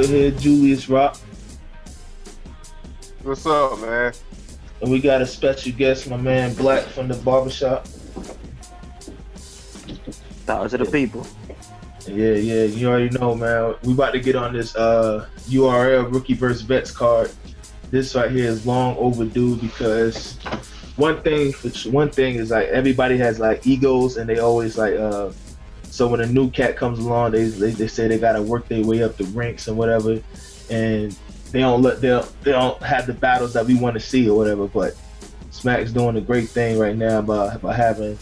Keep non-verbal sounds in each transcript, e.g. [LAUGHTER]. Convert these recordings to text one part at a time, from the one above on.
man over here, Julius Rock. What's up, man? And we got a special guest, my man Black from the barbershop. Thoughts of the people. Yeah, yeah, you already know, man. We about to get on this uh URL rookie versus vets card. This right here is long overdue because one thing, which one thing is like everybody has like egos and they always like uh. So when a new cat comes along, they they, they say they gotta work their way up the ranks and whatever, and they don't let they don't, they don't have the battles that we want to see or whatever. But Smack's doing a great thing right now by by having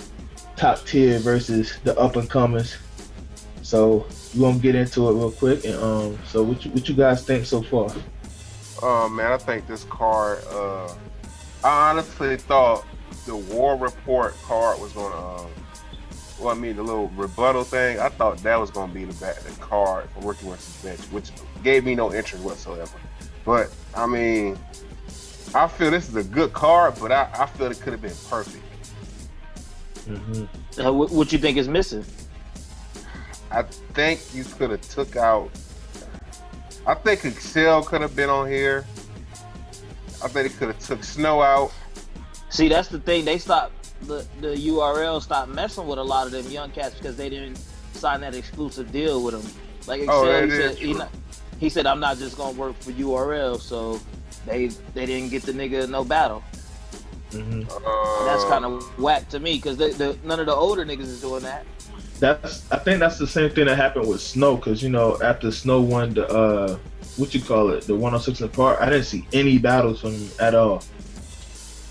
top tier versus the up and comers. So we're gonna get into it real quick. And um, so what you, what you guys think so far? Uh, man, I think this card. Uh, I honestly thought the War Report card was gonna. Um, well, I mean, the little rebuttal thing. I thought that was gonna be the back the card for Rookie versus Bench, which gave me no interest whatsoever. But I mean, I feel this is a good card, but I, I feel it could have been perfect. Mm-hmm. Uh, what, what you think is missing? I think you could have took out. I think Excel could have been on here. I think it could have took Snow out. See, that's the thing. They stopped the the URL stopped messing with a lot of them young cats because they didn't sign that exclusive deal with them. Like Excel, oh, he, said, he, not, he said, "I'm not just gonna work for URL," so they they didn't get the nigga no battle. Mm-hmm. Uh, that's kind of whack to me because none of the older niggas is doing that. That's I think that's the same thing that happened with Snow because you know after Snow won the uh what you call it the 106 and Park I didn't see any battles from him at all.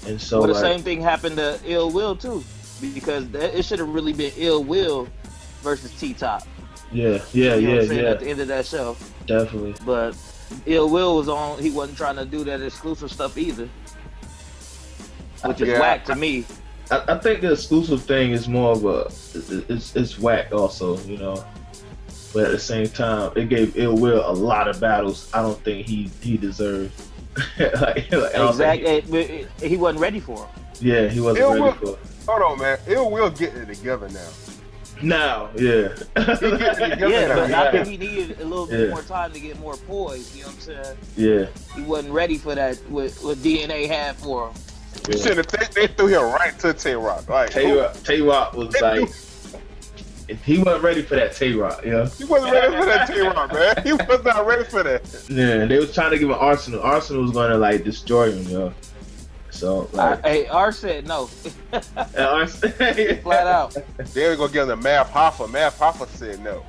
And so well, the like, same thing happened to Ill Will too because it should have really been Ill Will versus T Top. Yeah, yeah, you know yeah, yeah. At the end of that show, definitely. But Ill Will was on. He wasn't trying to do that exclusive stuff either, which is yeah. whack to me. I, I, think the exclusive thing is more of a it's it's whack also, you know. But at the same time, it gave Ill Will a lot of battles. I don't think he he deserved. [LAUGHS] like, like, exactly, he, eh, he wasn't ready for him. Yeah, he wasn't Ill ready Will, for. It. Hold on, man. Ill Will getting it together now. Now, yeah. [LAUGHS] yeah, but I think he needed a little bit yeah. more time to get more poise. You know what I'm saying? Yeah. He wasn't ready for that. What, what DNA had for him. You should have. They, they threw him right to Tay Roc. Like Tay Roc, Tay Roc was like. If he wasn't ready for that Tay Roc, yeah. He wasn't ready for that Tay Roc, man. He was not ready for that. Yeah, they was trying to give him Arsenal. Arsenal was gonna like destroy him, yo. So, like, hey, R said no. [LAUGHS] R said [LAUGHS] flat out. They were gonna give him the Math Hoffa. Math Hoffa said no.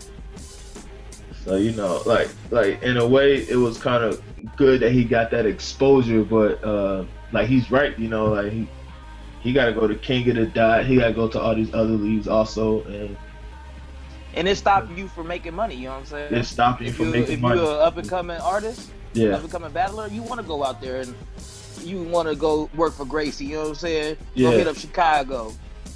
So you know, like, like in a way, it was kind of good that he got that exposure, but uh, like he's right, you know, like he he got to go to King of the Dot. He got to go to all these other leagues also, and and it stopped you from making money. You know what I'm saying? It stopped you from making if money. If you're an up and coming artist, yeah, up and coming battler, you want to go out there and you want to go work for Gracie. You know what I'm saying? Yeah. Go hit up Chicago.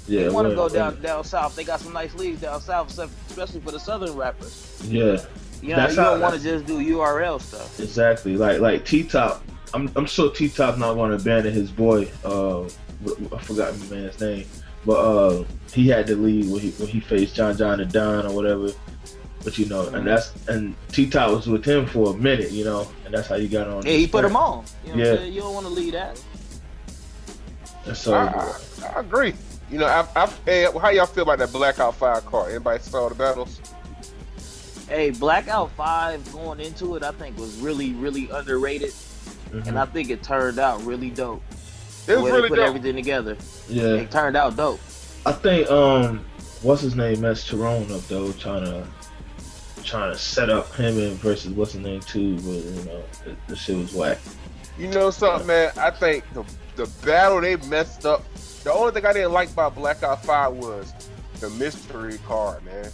Yeah. You want to go down down south. They got some nice leagues down south, especially for the southern rappers. Yeah. You know, That's you don't want to just do URL stuff. Exactly. Like like T Top. I'm I'm sure T Top not going to abandon his boy. Uh, I forgot my man's name, but uh, he had to leave when he when he faced John John Da Don or whatever. But you know, and that's and T Top was with him for a minute, you know, and that's how you got on. Yeah, he put him on. You know yeah, you don't want to leave that. so I, I, agree. You know, I, I, hey, how y'all feel about that Blackout Five card? Anybody saw the battles? Hey, Blackout Five going into it, I think was really, really underrated, mm-hmm. and I think it turned out really dope. It was really put dope. everything together. Yeah, it turned out dope. I think um, what's his name messed Tyrone up though, trying to trying to set up him and versus what's his name too, but you know the, the shit was whack. You know something, man? I think the the battle they messed up. The only thing I didn't like about Blackout Five was the mystery card, man.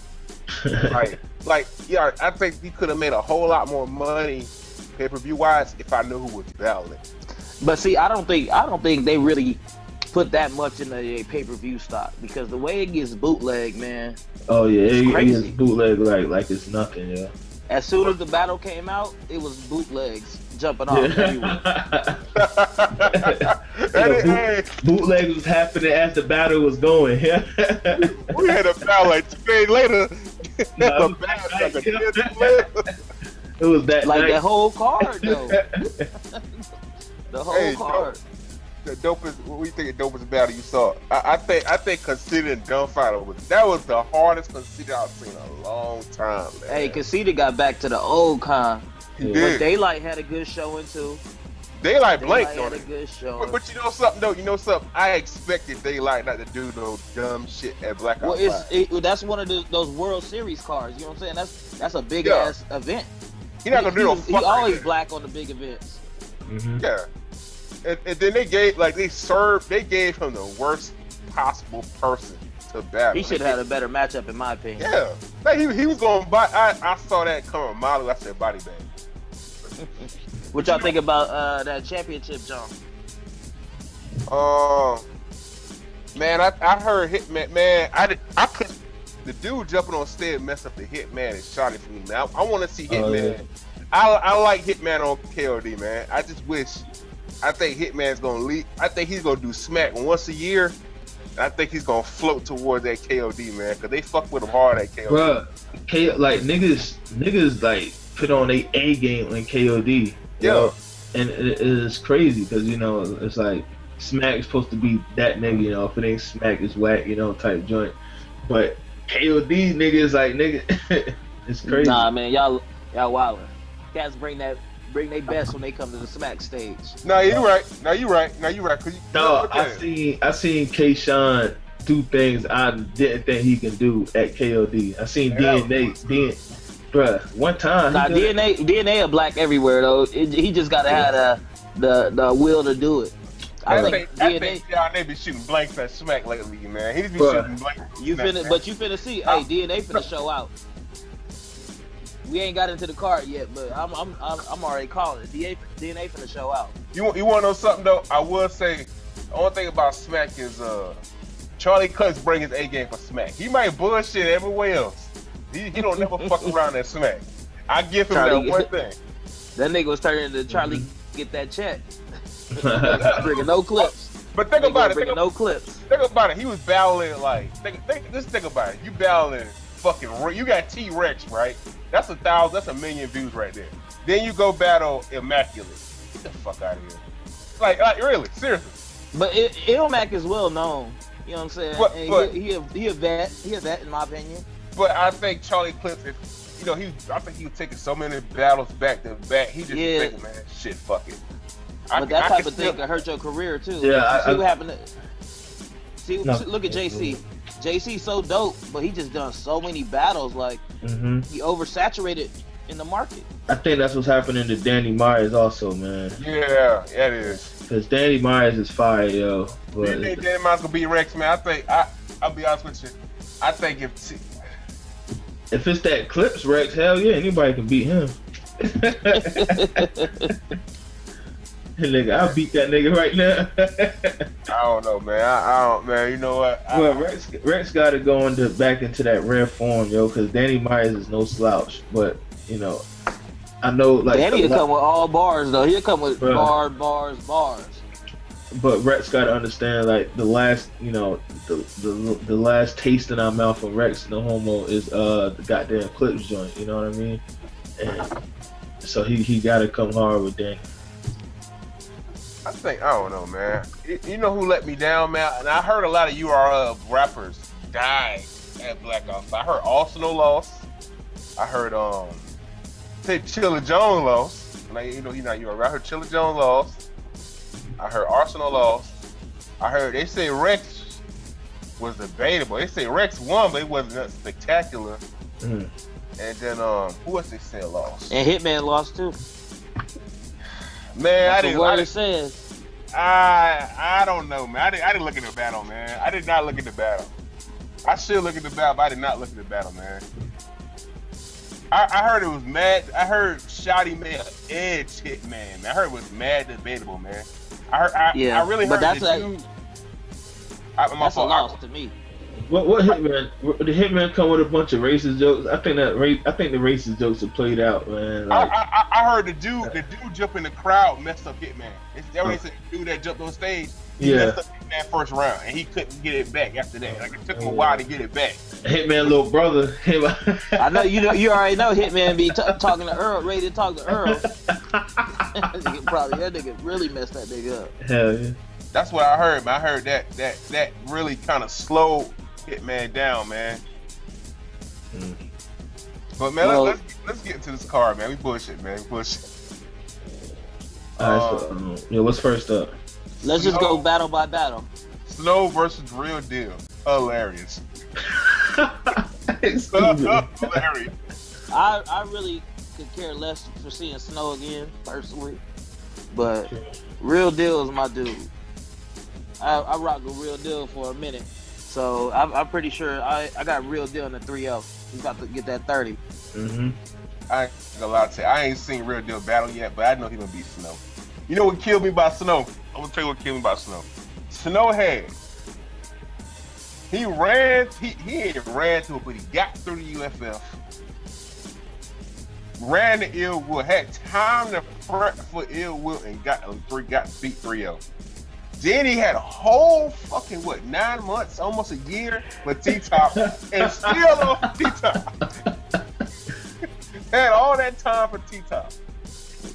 [LAUGHS] like, like, yeah, I think he could have made a whole lot more money pay per view wise if I knew who was battling. But see, I don't think I don't think they really put that much in a pay per view stock because the way it gets bootleg, man. Oh yeah, it, it gets bootleg like like it's nothing, yeah. As soon as the battle came out, it was bootlegs jumping off yeah. [LAUGHS] [LAUGHS] boot, bootlegs was happening as the battle was going. Yeah. [LAUGHS] we had a battle like two days later. No, it was that like night. that whole card though. The whole Hey, card. the dopest. What do you think the dopest battle you saw? I, I think I think conceding gunfighter was that was the hardest Conceited I've seen in a long time. Man. Hey, Conceited got back to the old con. he Yeah. But did. Daylyt had a good showing too. Daylyt Daylyt blanked had on a it. good But, but you know something though, you know something. I expected Daylyt not to do no dumb shit at Black Well, Ops it's 5. it, that's one of the, those World Series cards. You know what I'm saying? That's that's a big Yeah. ass event. He not gonna do no he, he always black on the big events. Mhm. Yeah. And, and then they gave like they served they gave him the worst possible person to battle. He should have had a better matchup, in my opinion. Yeah. Like he, he was going to buy I, I saw that coming a mile I said body bag. [LAUGHS] What y'all think about uh, that championship jump? Um Man, I, I heard Hitman man, I did, I could the dude jumping on stage messed up the Hitman and shot it for me, man. I, I wanna see Oh, Hitman. yeah. I, I like Hitman on KOD, man. I just wish. I think Hitman's gonna lead. I think he's gonna do Smack once a year. I think he's gonna float towards that KOD, man, because they fuck with him hard at KOD. Bruh, K like niggas, niggas like put on a A game on KOD. you Yeah. know? and it's crazy because you know it's like Smack's supposed to be that nigga. You know, if it ain't Smack, it's whack. You know, type joint. But KOD niggas like nigga, [LAUGHS] it's crazy. Nah, man, y'all y'all wildin'. Cats bring that bring their best when they come to the smack stage. No, you're right. No, you're right. No, you're right. Cause you, No, look I seen I seen K Shine do things I didn't think he can do at KOD. I seen Yeah. DNA, DNA, bruh. One time, Nah, he did- DNA DNA are black everywhere though. It, he just gotta have the, the the will to do it. I I think think, I DNA. think y'all they been shooting blanks at Smack lately, man. He just be Bruh. shooting blanks. at You Smack, finna, man. but you finna see. Hey, DNA finna show out. We ain't got into the card yet, but I'm I'm I'm, I'm already calling it. DNA DNA finna show out. You want you want to know something though? I will say the only thing about Smack is uh Charlie Cuts bring his A game for Smack. He might bullshit everywhere else. He, he don't never fuck [LAUGHS] around at Smack. I give him Charlie- that one [LAUGHS] thing. That nigga was turning into Charlie Mm-hmm. get that check. [LAUGHS] bringing no clips. But think about it. bringing Think, no clips. think about it. He was battling like think, think just think about it. You battling fucking Re- you got T Rex right? That's a thousand. That's a million views right there. Then you go battle Illmaculate. Get the fuck out of here. Like, like really, seriously. But it, Ilmac is well known. You know what I'm saying? But- and but- he, he, a, he a vet. He a vet in my opinion. But I think Charlie Clips, if you know, he I think he was taking so many battles back to back. He just Yeah. thinking, man, shit, fuck it. I But that I type can of thing still- can hurt your career too. Yeah, I- see I- what happened. To, see, No. look at JC. JC so dope, but he just done so many battles. Like hmm he oversaturated in the market. I think that's what's happening to Danny Myers also, man. Yeah, yeah, it is. Because Danny Myers is fire, yo. Do you think Danny Myers gonna beat Rex, man? I think I I'll be honest with you. I think if T- if it's that Clips Rex, hell yeah, anybody can beat him. [LAUGHS] [LAUGHS] [LAUGHS] nigga, I'll beat that nigga right now. [LAUGHS] I don't know, man. I, I don't, man. You know what? I, well, Rex, Rex got to go into back into that rare form, yo, because Danny Myers is no slouch. But you know, I know like Danny will come with all bars though. He'll come with Bruh. bars, bars, bars. but Rex got to understand like the last, you know, the, the the last taste in our mouth from Rex, no homo, is uh the goddamn Clips joint. You know what I mean? And so he he got to come hard with Danny. I think I don't know, man. You, you know who let me down, man? And I heard a lot of URL rappers die at Black Ops. I heard Arsenal lost. I heard um, say Chilla Jones lost. Like you know, he not URL. I heard Chilla Jones lost. I heard Arsenal lost. I heard they say Rex was debatable. They say Rex won, but it wasn't that spectacular. Mm. And then um, who else they say lost? And Hitman lost too. Man, I didn't. what I didn't says. I I don't know, man. I didn't, I didn't look at the battle, man. I did not look at the battle. I should look at the battle, but I did not look at the battle, man. I, I heard it was mad. I heard Shotty made an edge hit, man. I heard it was mad debatable, man. I heard. I, Yeah, I really but heard that's the a- dude. I, my That's a fault. I- loss to me. What what Hitman? The Hitman come with a bunch of racist jokes. I think that race, I think the racist jokes are played out, man. I, Like, I, I heard the dude, the dude jump in the crowd messed up Hitman. It's that what. The dude that jumped on stage, he Yeah. messed up Hitman first round, and he couldn't get it back after that. Like it took him a while to get it back. Hitman little brother. [LAUGHS] Uh, I know you know you already know Hitman be t- talking to Earl, ready to talk to Earl. [LAUGHS] nigga probably that nigga really messed that nigga up. Hell yeah. That's what I heard, man. I heard that that that really kind of slowed Hitman down, man. Mm. But man, well, let's, let's get into this car, man. We bullshit, man. We bullshit. All right, so, um, yeah, what's first up? Let's Snow, just go battle by battle. Snow versus Real Deal. Hilarious. [LAUGHS] Hilarious. I I really could care less for seeing Snow again, personally. But Real Deal is my dude. I, I rock a Real Deal for a minute. So I'm, I'm pretty sure I, I got Real Deal in the 3 0. He's about to get that 30. Mm-hmm. I ain't gonna lie to say I ain't seen Real Deal battle yet, but I know he gonna beat Snow. You know what killed me by Snow? I'm gonna tell you what killed me by Snow. Snow had he ran he he ain't ran to it, but he got through the UFF. Ran the ill will, had time to front for ill will and got three got beat 3-0. Then he had a whole fucking what nine months, almost a year with T Top, and still on [LAUGHS] T Top. [LAUGHS] had all that time for T Top.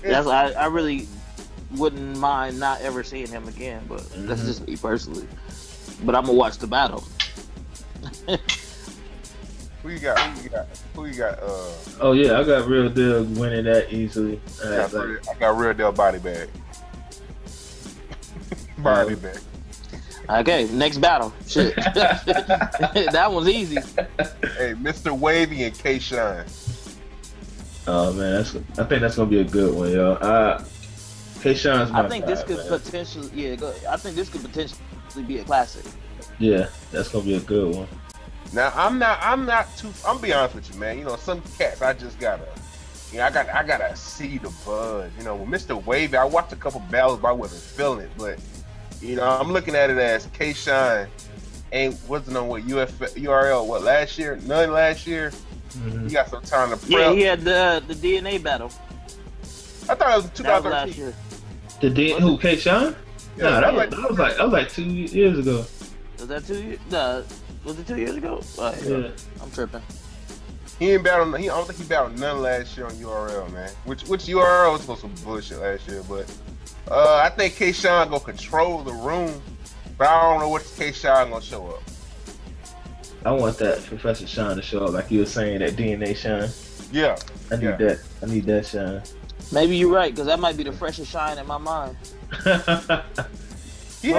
That's I, I really wouldn't mind not ever seeing him again, but mm-hmm. that's just me personally. But I'm gonna watch the battle. [LAUGHS] who you got? Who you got? Who you got? Uh, oh yeah, I got Real Deal winning that easily. I got, real, I got Real Deal body bag. Body bag. Okay, next battle. Shit. [LAUGHS] [LAUGHS] that one's easy. Hey, Mr. Wavy and K Shine. Oh man, that's I think that's gonna be a good one, yo. I K-Shine's I think this could man. potentially, yeah, go, I think this could potentially be a classic. Yeah, that's gonna be a good one. Now I'm not, I'm not too. I'm be honest with you, man. You know, some cats I just gotta, you know, I got, I gotta see the buzz. You know, with Mr. Wavy, I watched a couple battles, but I wasn't feeling it. But you know, I'm looking at it as K Shine ain't wasn't on what UF URL what last year, none last year. Mm-hmm. He got some time to prep. Yeah, he had the the DNA battle. I thought it was 2013. The D- who K Shine? Yeah, nah, that, was like, that was like that was like two years ago. Was that two years? Nah, was it two years ago? Right, yeah, I'm tripping. He ain't battled. He I don't think he battled none last year on URL, man. Which which URL was supposed to bullshit last year, but uh, I think K Shine gonna control the room, but I don't know what K Shine gonna show up. I want that Professor Shine to show up, like you were saying that DNA Shine. Yeah, I need yeah. that. I need that Shine. Maybe you're right, because that might be the freshest shine in my mind. [LAUGHS] yeah,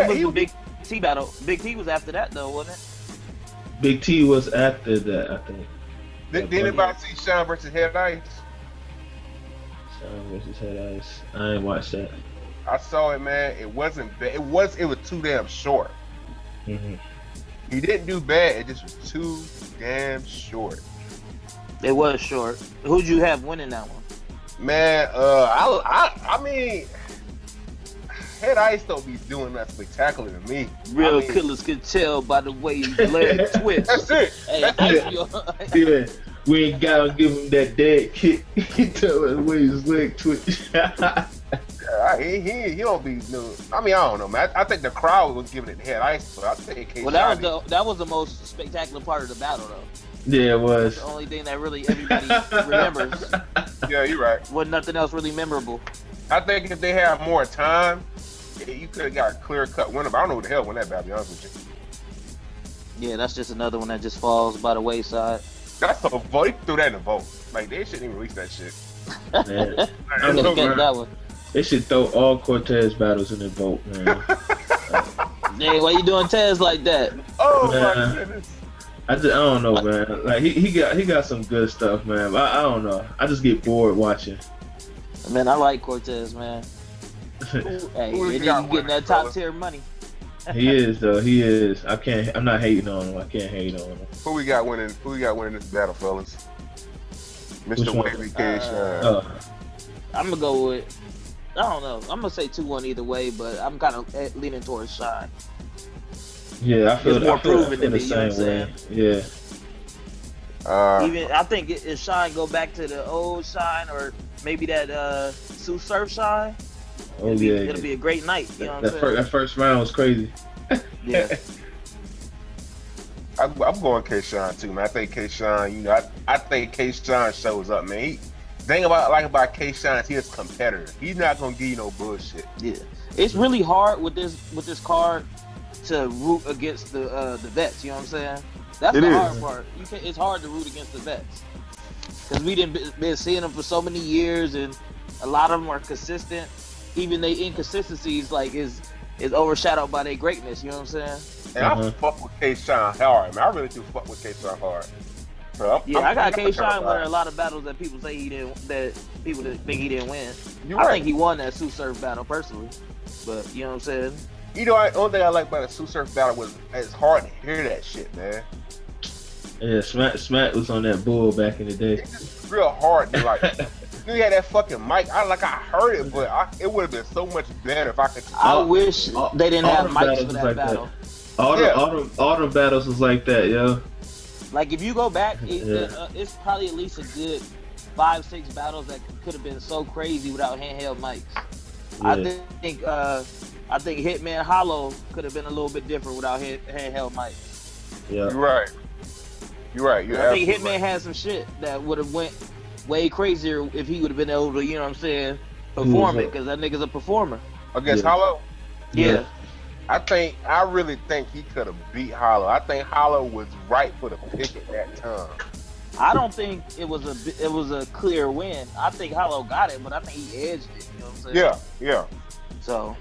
was he, the Big T battle? Big T was after that though, wasn't it? Big T was after that, I think. Did, did anybody see Shine versus Head Ice? Shine versus Head Ice. I ain't watched that. I saw it, man. It wasn't bad. It was. It was too damn short. Mm-hmm. He didn't do bad. It just was too damn short. It was short. Who'd you have winning that one? Man, uh, I, I, I mean, Head Ice don't be doing that spectacular to me. Real I mean, killers can tell by the way his leg twist. That's it. Hey, That's it. yeah. We ain't gotta give him that dead kick. [LAUGHS] He tell us the way his leg twitch. [LAUGHS] yeah, he, he he don't be no. I mean, I don't know, man. I, I think the crowd was giving it Head Ice, but I think Well, that was the that was the most spectacular part of the battle, though. Yeah, it was. That's the only thing that really everybody remembers. [LAUGHS] Yeah, you're right. Wasn't nothing else really memorable. I think if they had more time, you could have got a clear cut winner. But I don't know who the hell won that battle. Be honest with you. Yeah, that's just another one that just falls by the wayside. That's a vote. They threw that in the vote. Like they shouldn't even release that shit. Man, I know, man. That one. They should throw all Cortez battles in the vote, man. [LAUGHS] Hey, why you doing Tez like that? Oh man. my goodness. I just I don't know, man. Like he, he got he got some good stuff, man. But I, I don't know. I just get bored watching. Man, I like Cortez, man. hey, Who and getting that top tier money. he is though. He is. I can't. I'm not hating on him. I can't hate on him. Who we got winning? Who we got winning this battle, fellas? Mr. Wavy Cash. Uh, uh, I'm gonna go with. I don't know. I'm gonna say two one either way, but I'm kind of leaning towards Shine. Yeah, I feel, it's more I feel, proven I feel the same way. Yeah. Uh, Even I think it, it shine go back to the old shine or maybe that uh Surf shine. Oh it'll yeah, be, it'll be a great night. You know that, that, first, that first round was crazy. [LAUGHS] Yeah. I'm, I'm going K Shine too, man. I think K Shine, you know, I, I think K Shine shows up, man. He, thing about like about K Shine is he's a competitor. He's not gonna give you no bullshit. Yeah, it's really hard with this with this card to root against the uh, the vets. You know what I'm saying? That's It the is. hard part. You can, it's hard to root against the vets because we didn't been seeing them for so many years, and a lot of them are consistent. Even their inconsistencies, like is is overshadowed by their greatness. You know what I'm saying? And I Uh-huh. fuck with K Shine hard, man. I really do fuck with K Shine hard. So Yeah, I'm, i got I'm K Shine kinda winning a lot of battles that people say he didn't. That people that think he didn't win. You're I right. think he won that Sue Surf battle personally. But you know what I'm saying? You know, the only thing I like about the Sue Surf battle was it's hard to hear that shit, man. Yeah, Smack Smack was on that bull back in the day. It's just real hard to like. [LAUGHS] You had that fucking mic. I like I heard it, but I, it would have been so much better if I could. I wish they didn't all have the mics battles for that like that. battle. All the all the all the battles was like that, yo. Like if you go back, it, Yeah. uh, it's probably at least a good five, six battles that could have been so crazy without handheld mics. I Yeah. think uh, I think Hitman Hollow could have been a little bit different without hand, handheld mics. Yeah. You're right. You're right. You're I think Hitman right. had some shit that would have went way crazier if he would have been able to, you know what I'm saying, perform it Mhm. because that nigga's a performer. against Yeah. Hollow. Yeah. I think I really think he could have beat Hollow. I think Hollow was right for the pick at that time. I don't think it was a it was a clear win. I think Hollow got it, but I think he edged it. You know what I'm saying? Yeah, yeah. So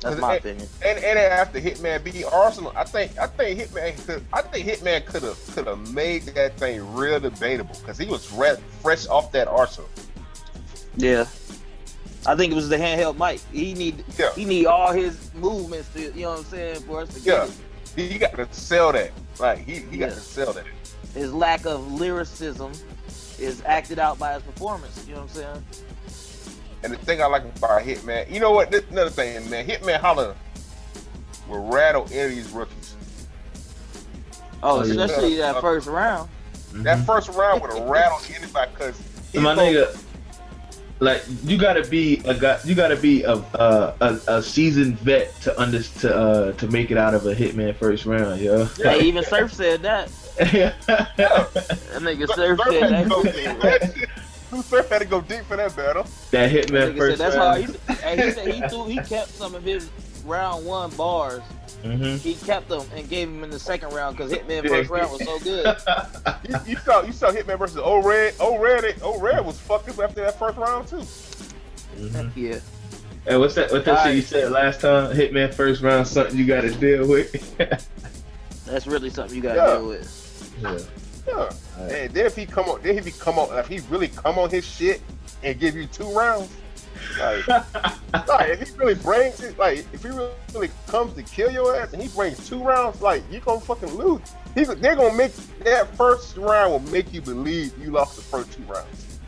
that's my it- opinion. And and after Hitman beat Arsenal, I think I think Hitman could I think Hitman could have could have made that thing real debatable because he was re- fresh off that Arsenal. Yeah. I think it was the handheld mic. He need Yeah. he need all his movements to you know what I'm saying for us to Yeah. get He got to sell that. Like he, he got to sell that. His lack of lyricism is acted out by his performance. You know what I'm saying? And the thing I like about Hitman, you know what? This, another thing, man, Hitman Holla will rattle any of these rookies. Oh, Oh, yeah. especially that first round. That first round would have [LAUGHS] rattled anybody because Mm-hmm. my nigga, like you gotta be a guy, you gotta be a a, a, a seasoned vet to under to uh to make it out of a hitman first round, yo. Hey, even Surf said that. yeah. [LAUGHS] That nigga Surf Surf said had to go that. deep. [LAUGHS] Surf had to go deep for that battle. that hitman Nigga said first that's how he, he said he threw he kept some of his round one bars. Hmm He kept them and gave them in the second round because Hitman first round was so good. [LAUGHS] You, you saw you saw Hitman versus O Red. O Red O Red was fucked up after that first round too. hmm Yeah. Hey, what's that? What that shit Alright. you said last time? Hitman first round, something you gotta deal with. [LAUGHS] That's really something you gotta Yeah. deal with. yeah. Yeah. Alright. And then if he come on, then if he come on, if he really come on his shit and give you two rounds, like, [LAUGHS] like if he really brings it, like if he really, really comes to kill your ass and he brings two rounds, like you gonna fucking lose. He's, they're gonna make that first round will make you believe you lost the first two rounds.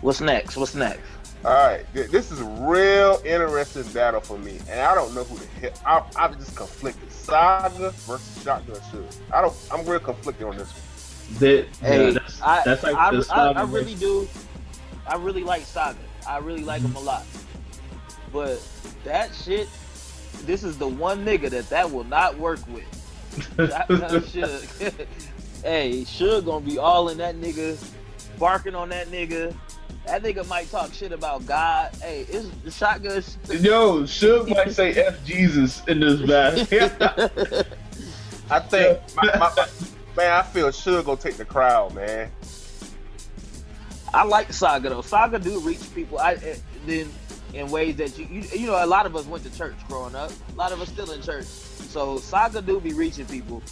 What's next? What's next? All right, this is a real interesting battle for me, and I don't know who the hell. I, I'm just conflicted. Saga versus Shotgun Sugar. I don't. I'm real conflicted on this one. That, Hey, yeah, that's, I, that's like I, I, I really do. I really like Saga. I really like him a lot. But that shit, this is the one nigga that that will not work with. [LAUGHS] Shotgun [LAUGHS] hey, Suge gonna be all in that nigga, barking on that nigga. That nigga might talk shit about God. Hey, it's the shotgun. Yo, Suge might say F Jesus in this battle. [LAUGHS] I think, my, my, my- man, I feel Suge gonna take the crowd, man. I like Saga though. Saga do reach people. I eh, then in ways that you, you you know a lot of us went to church growing up. A lot of us still in church. So Saga do be reaching people.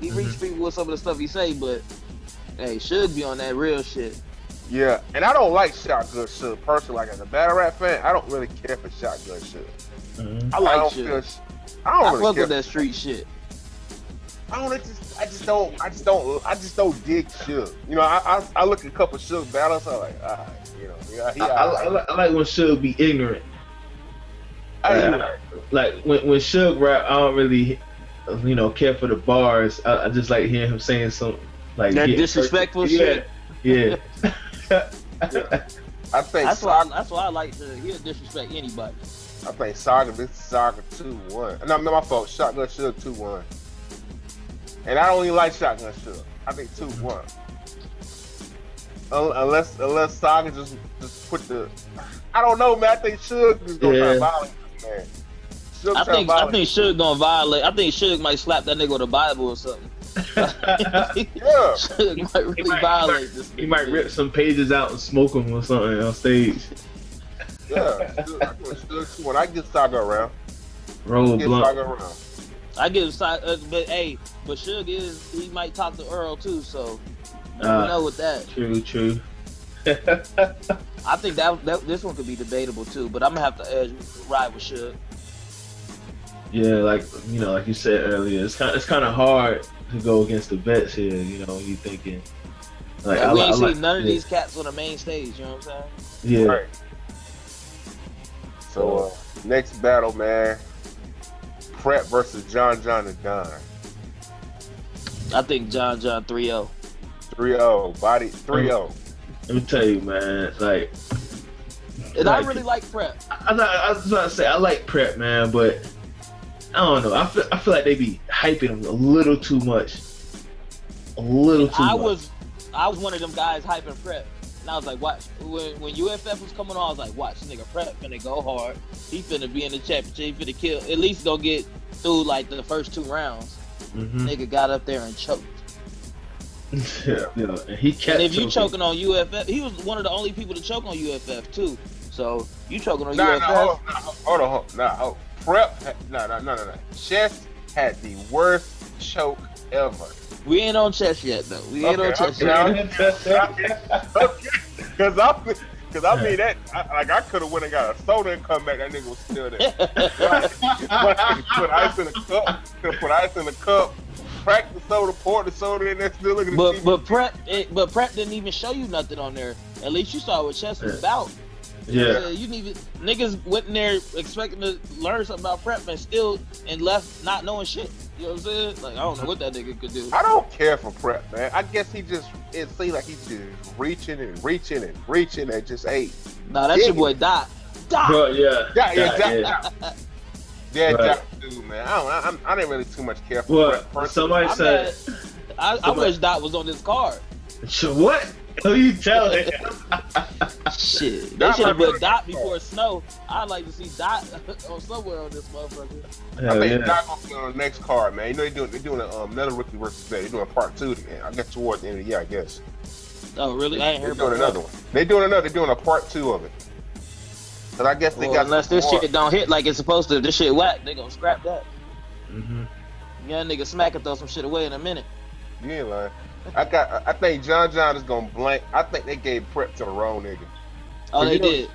He Mhm. reach people with some of the stuff he say, but hey, should be on that real shit. Yeah, and I don't like Shotgun Suge personally. Like as a battle rap fan, I don't really care for Shotgun Suge. Mhm. I like don't Suge. feel. I don't I really fuck care. with that street shit. I don't I just. I just don't. I just don't. I just don't dig Suge. You know, I I, I look at a couple Suge battles. I'm like, all right, you know, yeah, he. I, I, I, li- I like when Suge be ignorant. I, Yeah. Like when when Suge rap, I don't really, you know, care for the bars. I, I just like hearing him saying some like That getting disrespectful yeah, shit. [LAUGHS] Yeah. I think. That's why. I, that's why I like to hear disrespect anybody. I think Saga. This is Saga two one. No, no, my fault. Shotgun Suge two one. And I don't even like Shotgun Suge. I think two one. Unless unless Saga just just put the. I don't know, man. I think Suge is gonna yeah. violate man. Suge I think I think Suge gonna violate. I think Suge might slap that nigga with a Bible or something. [LAUGHS] yeah, Suge might really he might, violate he might, this. He might rip some pages out and smoke them or something on stage. Yeah, when I get Saga around, roll a blunt. Saga around. I give uh, but hey, but Suge is he might talk to Earl too, so you uh, know with that. True, true. [LAUGHS] I think that, that this one could be debatable too, but I'm gonna have to edge ride with Suge. Yeah, like you know, like you said earlier, it's kind it's kind of hard to go against the vets here. You know, you thinking like yeah, we I, ain't I seen like, none of yeah. these cats on the main stage. You know what I'm saying? Yeah. Right. So uh, next battle, man, Prep versus John John Da Don. I think John John 3-0. 3-0. Body 3-0. Let me tell you, man. Like, and like, I really like Prep. I, I, I was about to say I like Prep, man, but I don't know. I feel I feel like they be hyping him a little too much. A little too I much. was I was one of them guys hyping Prep. And I was like, watch. When, when UFF was coming on, I was like, watch, nigga, Prep finna go hard. He finna be in the championship. He finna kill. At least go get through like the first two rounds. Mm-hmm. Nigga got up there and choked. [LAUGHS] yeah, yeah. And he kept. And if you choking on UFF, he was one of the only people to choke on UFF too. So you choking on nah, UFF? Nah, hold, on, hold on, nah, hold. Prep, no, no, no, no, no. Chess had the worst choke ever. We ain't on chess yet, though. We ain't okay, on chess okay, yet. [LAUGHS] okay, because I, because I mean that, I, like I could have went and got a soda and come back. That nigga was still there. [LAUGHS] put ice in a cup. Put ice in a cup. Crack the soda, pour the soda in there, still looking. But but prep, it, eh, but prep didn't even show you nothing on there. At least you saw what chess was about. Yeah. You need niggas went in there expecting to learn something about prep and still and left not knowing shit. You know what I'm saying? Like I don't know what that nigga could do. I don't care for prep, man. I guess he just it seems like he's just reaching and reaching and reaching and just hey. Nah, that's your boy Dot. Dot. Bro, yeah. Yeah, yeah, Dot. Yeah, yeah right. Dot, dude, man. I don't. I, I, didn't really too much care for what? Prep. Somebody I said. I, I wish Dot was on this card. [LAUGHS] What? Who you telling? Shit, they should have put Dot before Snow. I'd like to see Dot [LAUGHS] on somewhere on this motherfucker. I think yeah. Dot gonna be on the next card, man. You know they doing they doing a, um, another rookie versus bet. They're doing part two. Again. I guess towards the end of the year, I guess. Oh really? I ain't heard they're doing another one. They doing another. They're doing a part two of it. Cause I guess they well, got unless this more. shit don't hit like it's supposed to. This shit whack, they gonna scrap that. Mm-hmm. Yeah, nigga, smack and throw some shit away in a minute. You ain't lying. I got. I think John John is gonna blank. I think they gave prep to the wrong nigga. Oh, they did.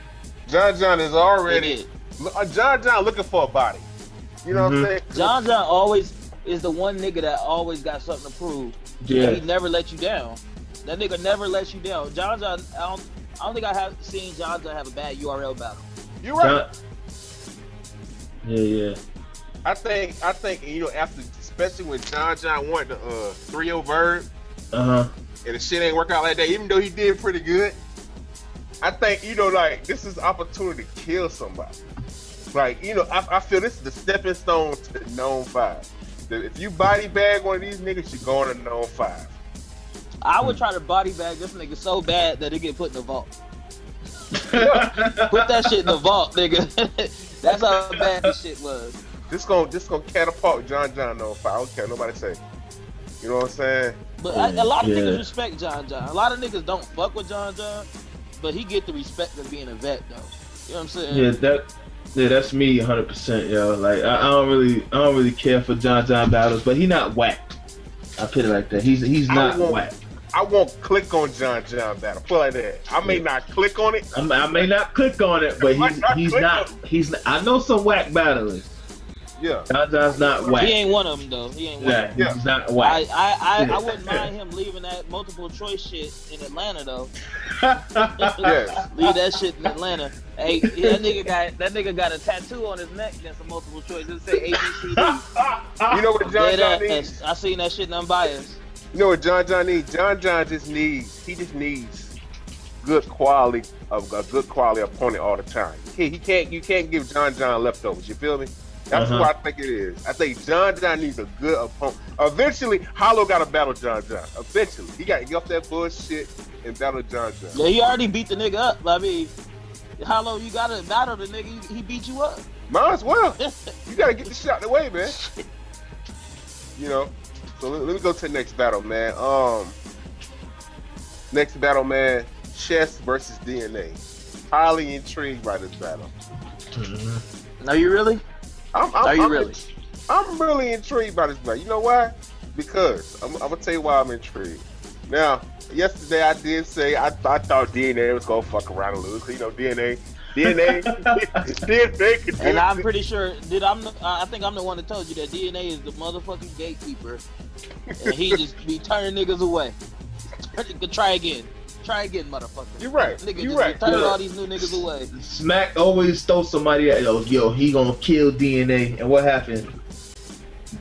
John John is already. Uh, John John looking for a body. You know mm-hmm. what I'm mm-hmm. saying? John John always is the one nigga that always got something to prove. Yeah. He never let you down. That nigga never lets you down. John John. I don't. I don't think I have seen John John have a bad URL battle. You right. John, yeah, yeah. I think. I think you know after, especially when John John won the uh 3-0 verb. Uh huh. And the shit ain't work out like that, even though he did pretty good. I think you know, like this is opportunity to kill somebody. Like you know, I, I feel this is the stepping stone to known five. If you body bag one of these niggas, you're going to known five. I would try to body bag this nigga so bad that it get put in the vault. [LAUGHS] put that shit in the vault, nigga. [LAUGHS] That's how bad this shit was. This gonna this gonna catapult John John no five. I don't care nobody say. You know what I'm saying? But I, a lot of yeah. niggas respect John John. A lot of niggas don't fuck with John John, but he get the respect of being a vet though. You know what I'm saying? Yeah, that yeah, that's me 100. percent Yo, like I, I, don't really I don't really care for John John battles, but he not whack. I put it like that. He's he's not I whack. I won't click on John John battle. Put like that. I may yeah. not click on it. I, I, may not click on it, but [LAUGHS] he's he's not he's. I know some whack battlers. Yeah. John John's not whack. He ain't one of them though. He ain't one. Yeah, of them. he's not whack. I I, I, I wouldn't mind him leaving that multiple choice shit in Atlanta though. [LAUGHS] yes. Leave that shit in Atlanta. Hey, that nigga got that nigga got a tattoo on his neck that's a multiple choice. It say ABCD. [LAUGHS] You know what John John needs? I seen that shit in Unbiased. You know what John John needs? John John just needs. He just needs good quality of a good quality opponent all the time. He, he can't you can't give John John leftovers. You feel me? That's uh-huh. what I think it is. I think John John needs a good opponent. Eventually, Hollow got to battle John John. Eventually, he got to get off that bullshit and battle John John. Yeah, he already beat the nigga up. I mean, Hollow, you got to battle the nigga. He beat you up. Might as well. [LAUGHS] you got to get the shot the way, man. You know. So let, let, me go to the next battle, man. Um, next battle, man. Chess versus DNA. Highly intrigued by this battle. Mm-hmm. Are you really? I'm, I'm, Are you I'm, really? I'm really intrigued by this man. You know why? Because I'm, I'm gonna tell you why I'm intrigued. Now, yesterday I did say I, I thought DNA was gonna fuck around and lose. You know, DNA DNA, [LAUGHS] DNA And I'm pretty sure. Did I'm? The, I think I'm the one that told you that DNA is the motherfucking gatekeeper, and he just be turning niggas away. [LAUGHS] Try again. Try again, motherfucker. You're right. Nigga You're right. Turn all these new niggas away. Smack always throw somebody at yo, yo, he gonna kill DNA. And what happened?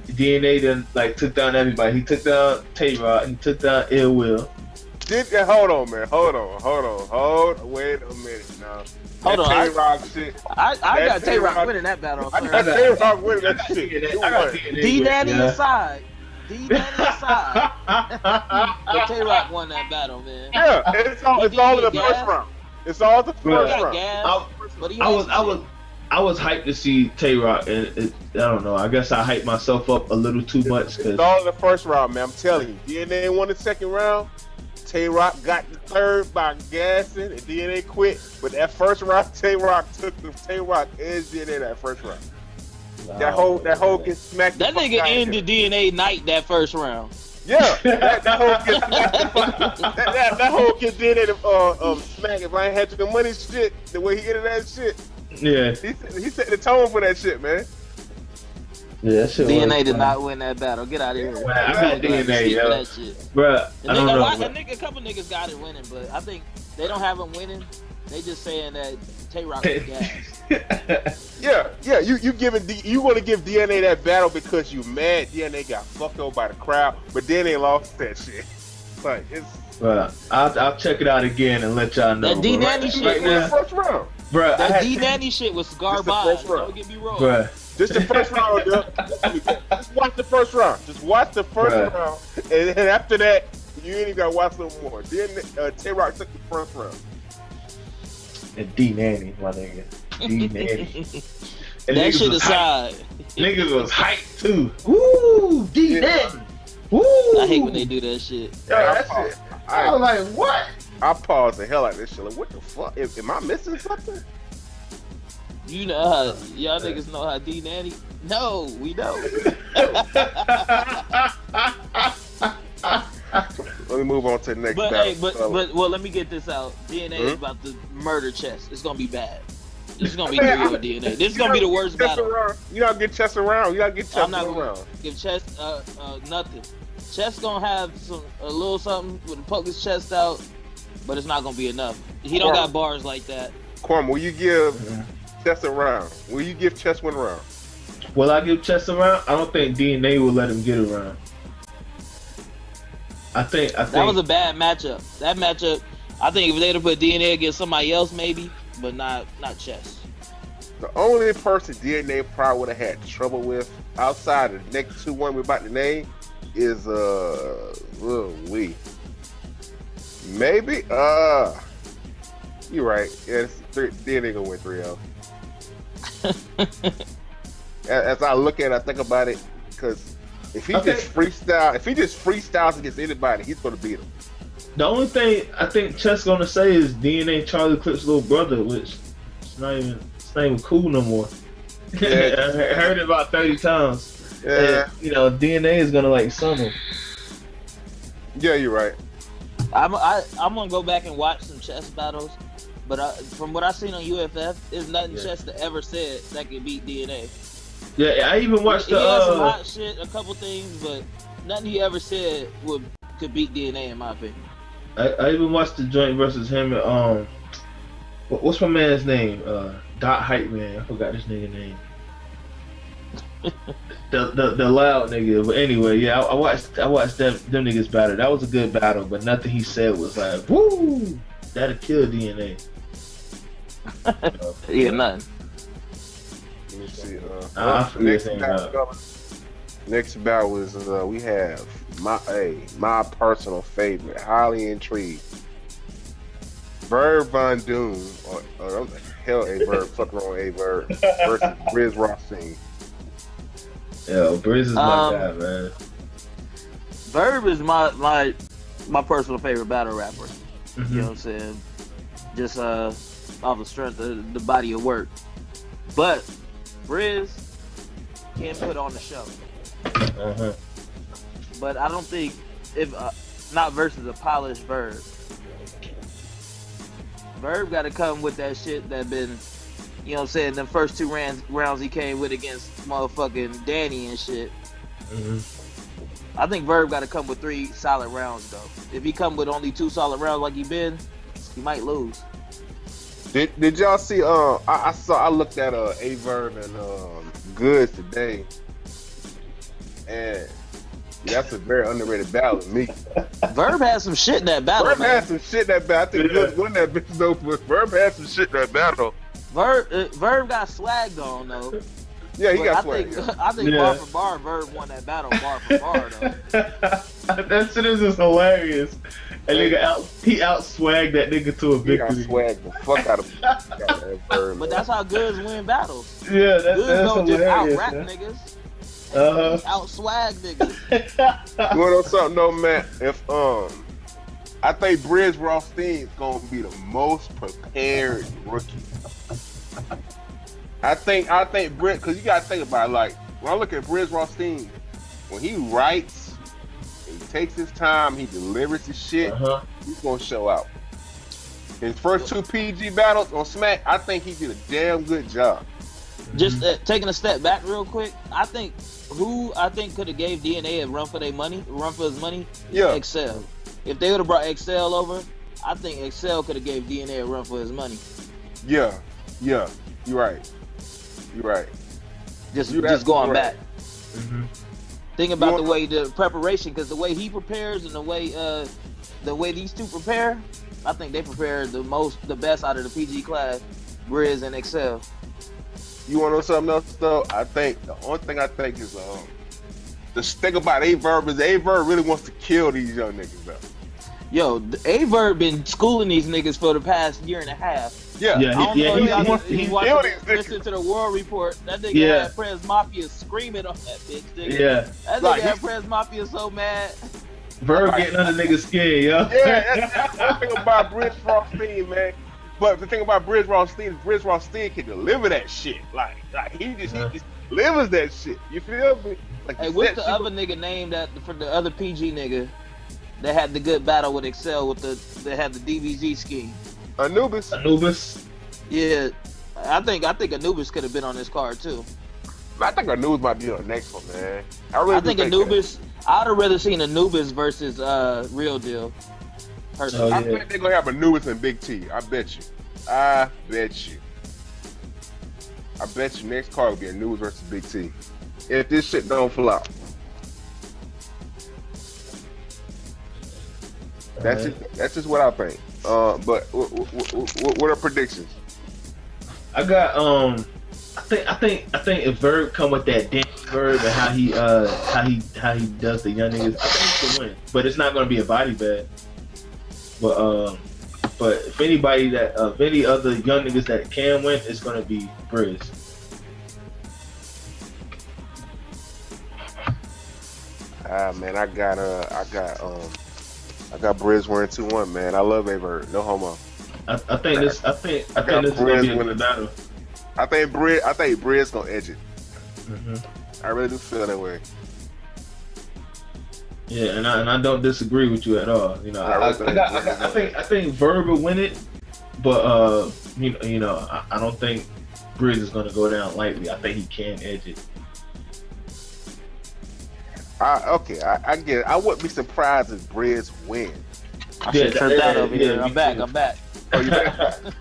DNA then like took down everybody. He took down Tay Roc. He took down Ill Will. Did hold on, man. Hold on, hold on, hold. Wait a minute now. Hold on, Tay Roc shit. I, I got Tay Roc winning that battle. I got Tay Roc winning that shit. I got D Daddy yeah. Aside. D Daddy aside. but Tay Roc won that battle, man. Yeah, it's all it's all in the gas. first round. It's all the first round. Gas, I, I was I was I was hyped to see Tay Roc, and it, I don't know. I guess I hyped myself up a little too much. Cause... It's all in the first round, man. I'm telling you. DNA won the second round. Tay Roc got the third by gassing, and DNA quit. But that first round, [LAUGHS] Tay Roc took the Tay Roc edge DNA that first round. Wow. That whole that whole gets smacked. That nigga ended DNA night that first round. Yeah, that, that whole kid smacked. that, that, that whole kid did it. Uh, um, smack. If I ain't had to the money, shit, the way he ended that shit. Yeah, he, he set the tone for that shit, man. Yeah, DNA did not win that battle. Get out of here. Man, I got DNA, yo. That shit. Bruh, I don't know. A, nigga, a couple niggas got it winning, but I think they don't have him winning. They just saying that Tay Roc was gas. [LAUGHS] yeah, yeah. You you giving D, you want to give DNA that battle because you mad DNA got fucked over by the crowd, but DNA lost that shit. [LAUGHS] Like it's. But I'll, I'll check it out again and let y'all know. That D Nanny shit right was first round. Bruh, that D Nanny shit was garbage. Don't get me wrong. Bruh. Just the first round, [LAUGHS] Just watch the first round. Just watch the first right. round, and then after that, you ain't even gotta watch no more. Then uh, Tay Roc took the first round. And D Nanny, my nigga. D Nanny. [LAUGHS] And that shit aside. Niggas was hyped too. Woo, D Nanny. Woo. I hate when they do that shit. Yeah, that's I, it. I, I was like, what? I paused the hell out of this shit. Like, what the fuck? Am, am I missing something? You know how uh, y'all niggas know how D Nanny? No, we don't. [LAUGHS] [LAUGHS] [LAUGHS] let me move on to the next. But battle. hey, but but well, let me get this out. DNA mm-hmm. is about the murder chest. It's gonna be bad. This is gonna be I mean, DNA. This is gonna be the worst battle. Around. You gotta get chess around. You gotta get chess I'm not around. Give chess uh, uh, nothing. Chess gonna have some a little something with poke his chest out, but it's not gonna be enough. He don't got bars like that. Quam, will you give mm-hmm chess a round? Will you give chess one round? Will I give chess around? I don't think DNA will let him get around. I think I think that was a bad matchup. That matchup, I think if they'd have put DNA against somebody else, maybe, but not not chess. The only person DNA probably would have had trouble with outside of the next two one we're about to name is uh, we maybe uh, you're right. Yeah, DNA gonna win 3-0. [LAUGHS] as I look at it, I think about it because if he okay. just freestyle, if he just freestyles against anybody, he's gonna beat him. The only thing I think Chess gonna say is DNA Charlie Clip's little brother, which it's not even it's not even cool no more. [LAUGHS] Yeah. I heard it about thirty times. Yeah. And, you know, DNA is gonna like son him. Yeah, you're right. I'm I, I'm gonna go back and watch some chess battles but I, from what I've seen on UFF, there's nothing yeah. Chester ever said that could beat DNA. Yeah, I even watched he, the. He had some uh, hot shit, a couple things, but nothing he ever said would could beat DNA in my opinion. I, I even watched the joint versus him. Um, what's my man's name? Uh, Dot Hype Man. I forgot this nigga name. [LAUGHS] the, the the loud nigga. But anyway, yeah, I, I, watched I watched them them niggas battle. That was a good battle, but nothing he said was like woo. that'll kill DNA. [LAUGHS] yeah, nothing. Let me see. Uh, Nah, next, battle, next battle was uh, we have my hey, my personal favorite, highly intrigued. Verb Von Doom, or, or hell, a [LAUGHS] verb, fuck wrong, a verb versus Briz Rawsteen. Yo, Briz is my Um, guy, man. Verb is my my my personal favorite battle rapper. Mhm. You know what I'm saying? Just uh off the strength of the body of work. But Briz can put on the show. Uh-huh. But I don't think if uh, not versus a polished Verb. Verb got to come with that shit that been, you know what I'm saying, the first two rounds, rounds he came with against motherfucking Danny and shit. Mhm. I think Verb got to come with three solid rounds though. If he come with only two solid rounds like he been, he might lose. Did, did y'all see? Uh, I, I saw. I looked at uh, a verb and um, Goodz today, and that's a very underrated battle to me. Verb had some shit in that battle, Verb man. had some shit in that battle. I think Yeah. Goodz won that bitch though, but Verb had some shit in that battle. Verb, uh, Verb got swagged on though. Yeah, he But got I swag. think [LAUGHS] I think Yeah. bar for bar, Verb won that battle bar for bar though. [LAUGHS] that shit is just hilarious. And nigga out he out swagged that nigga to a He got victory. the fuck out of got that Verb. But that's how Goodz win battles. Yeah, that's, Goodz that's don't just out rap man. niggas. Uh-huh. Out swag niggas. [LAUGHS] You wanna know something though, man? If um, I think Briz Rawsteen's gonna be the most prepared rookie. I think I think Briz, cause you gotta think about it, like when I look at Briz Rawsteen, when he writes, he takes his time, he delivers his shit, uh-huh. he's gonna show out. His first two PG battles on Smack, I think he did a damn good job. Just uh, taking a step back real quick, I think who I think could have gave DNA a run for their money, run for his money. Yeah, Excel. If they would have brought Excel over, I think Excel could have gave DNA a run for his money. yeah, yeah. You're right. You're right. Just You just going right. back. Mhm. Think about want- the way the preparation, because the way he prepares and the way uh the way these two prepare, I think they prepare the most, the best out of the PG class, Briz and Excel. You want to know something else though? I think the only thing I think is um the thing about A Verb is A Verb really wants to kill these young niggas though. Yo, the Averb been schooling these niggas for the past year and a half. Yeah, Yeah, I don't he- know he- y'all he- he- he he watched killed it- these niggas. listen to the War Report. That nigga Yeah. had Prez Mafia screaming on that bitch. Nigga. Yeah. That nigga Like, had he- Prez Mafia so mad. Verb getting under niggas' skin, yo. yeah. That's, that's the thing about Briz Rawsteen, man. But the thing about Briz Rawsteen is Briz Rawsteen can deliver that shit. Like, like he just Uh-huh. he just delivers that shit. You feel me? Like Hey, what's the shit- other nigga name that for the other PG nigga that had the good battle with Excel with the that had the DBZ scheme? Anubis? Anubis. Yeah, I think I think Anubis could have been on this card too. I think Anubis might be on the next one, man. I really I do think that. Anubis. I'd have rather seen Anubis versus uh Real Deal. Personally. Oh, I yeah. think they're gonna have Anubis and Big T. I bet you. I bet you. I bet you next card will be Anubis versus Big T. If this shit don't flop. That's Alright. just, that's just what I think. Uh, but what, what, what are predictions? I got um I think I think I think if Verb come with that damn Verb and how he uh how he how he does the young niggas, I think he can win. But it's not gonna be a body bag. But um but if anybody that uh, if any other young niggas that can win, it's gonna be Briz. Ah man, I got uh, I got um, I got Briz wearing two one. Man, I love Aver. No homo. I, I think this I think I I think this is gonna be a good battle. I think Briz. I think Briz gonna edge it. hmm I really do feel that way. Yeah, and I and I don't disagree with you at all. You know, I I, I, got, I, think got, I think I think Verb will win it, but uh, you know, you know, I, I don't think Briz is gonna go down lightly. I think he can edge it. I, okay, I, I get it. I wouldn't be surprised if Briz win. I Yeah, should turn yeah, that over yeah, here. me I'm back. I'm back. [LAUGHS] Oh, you back?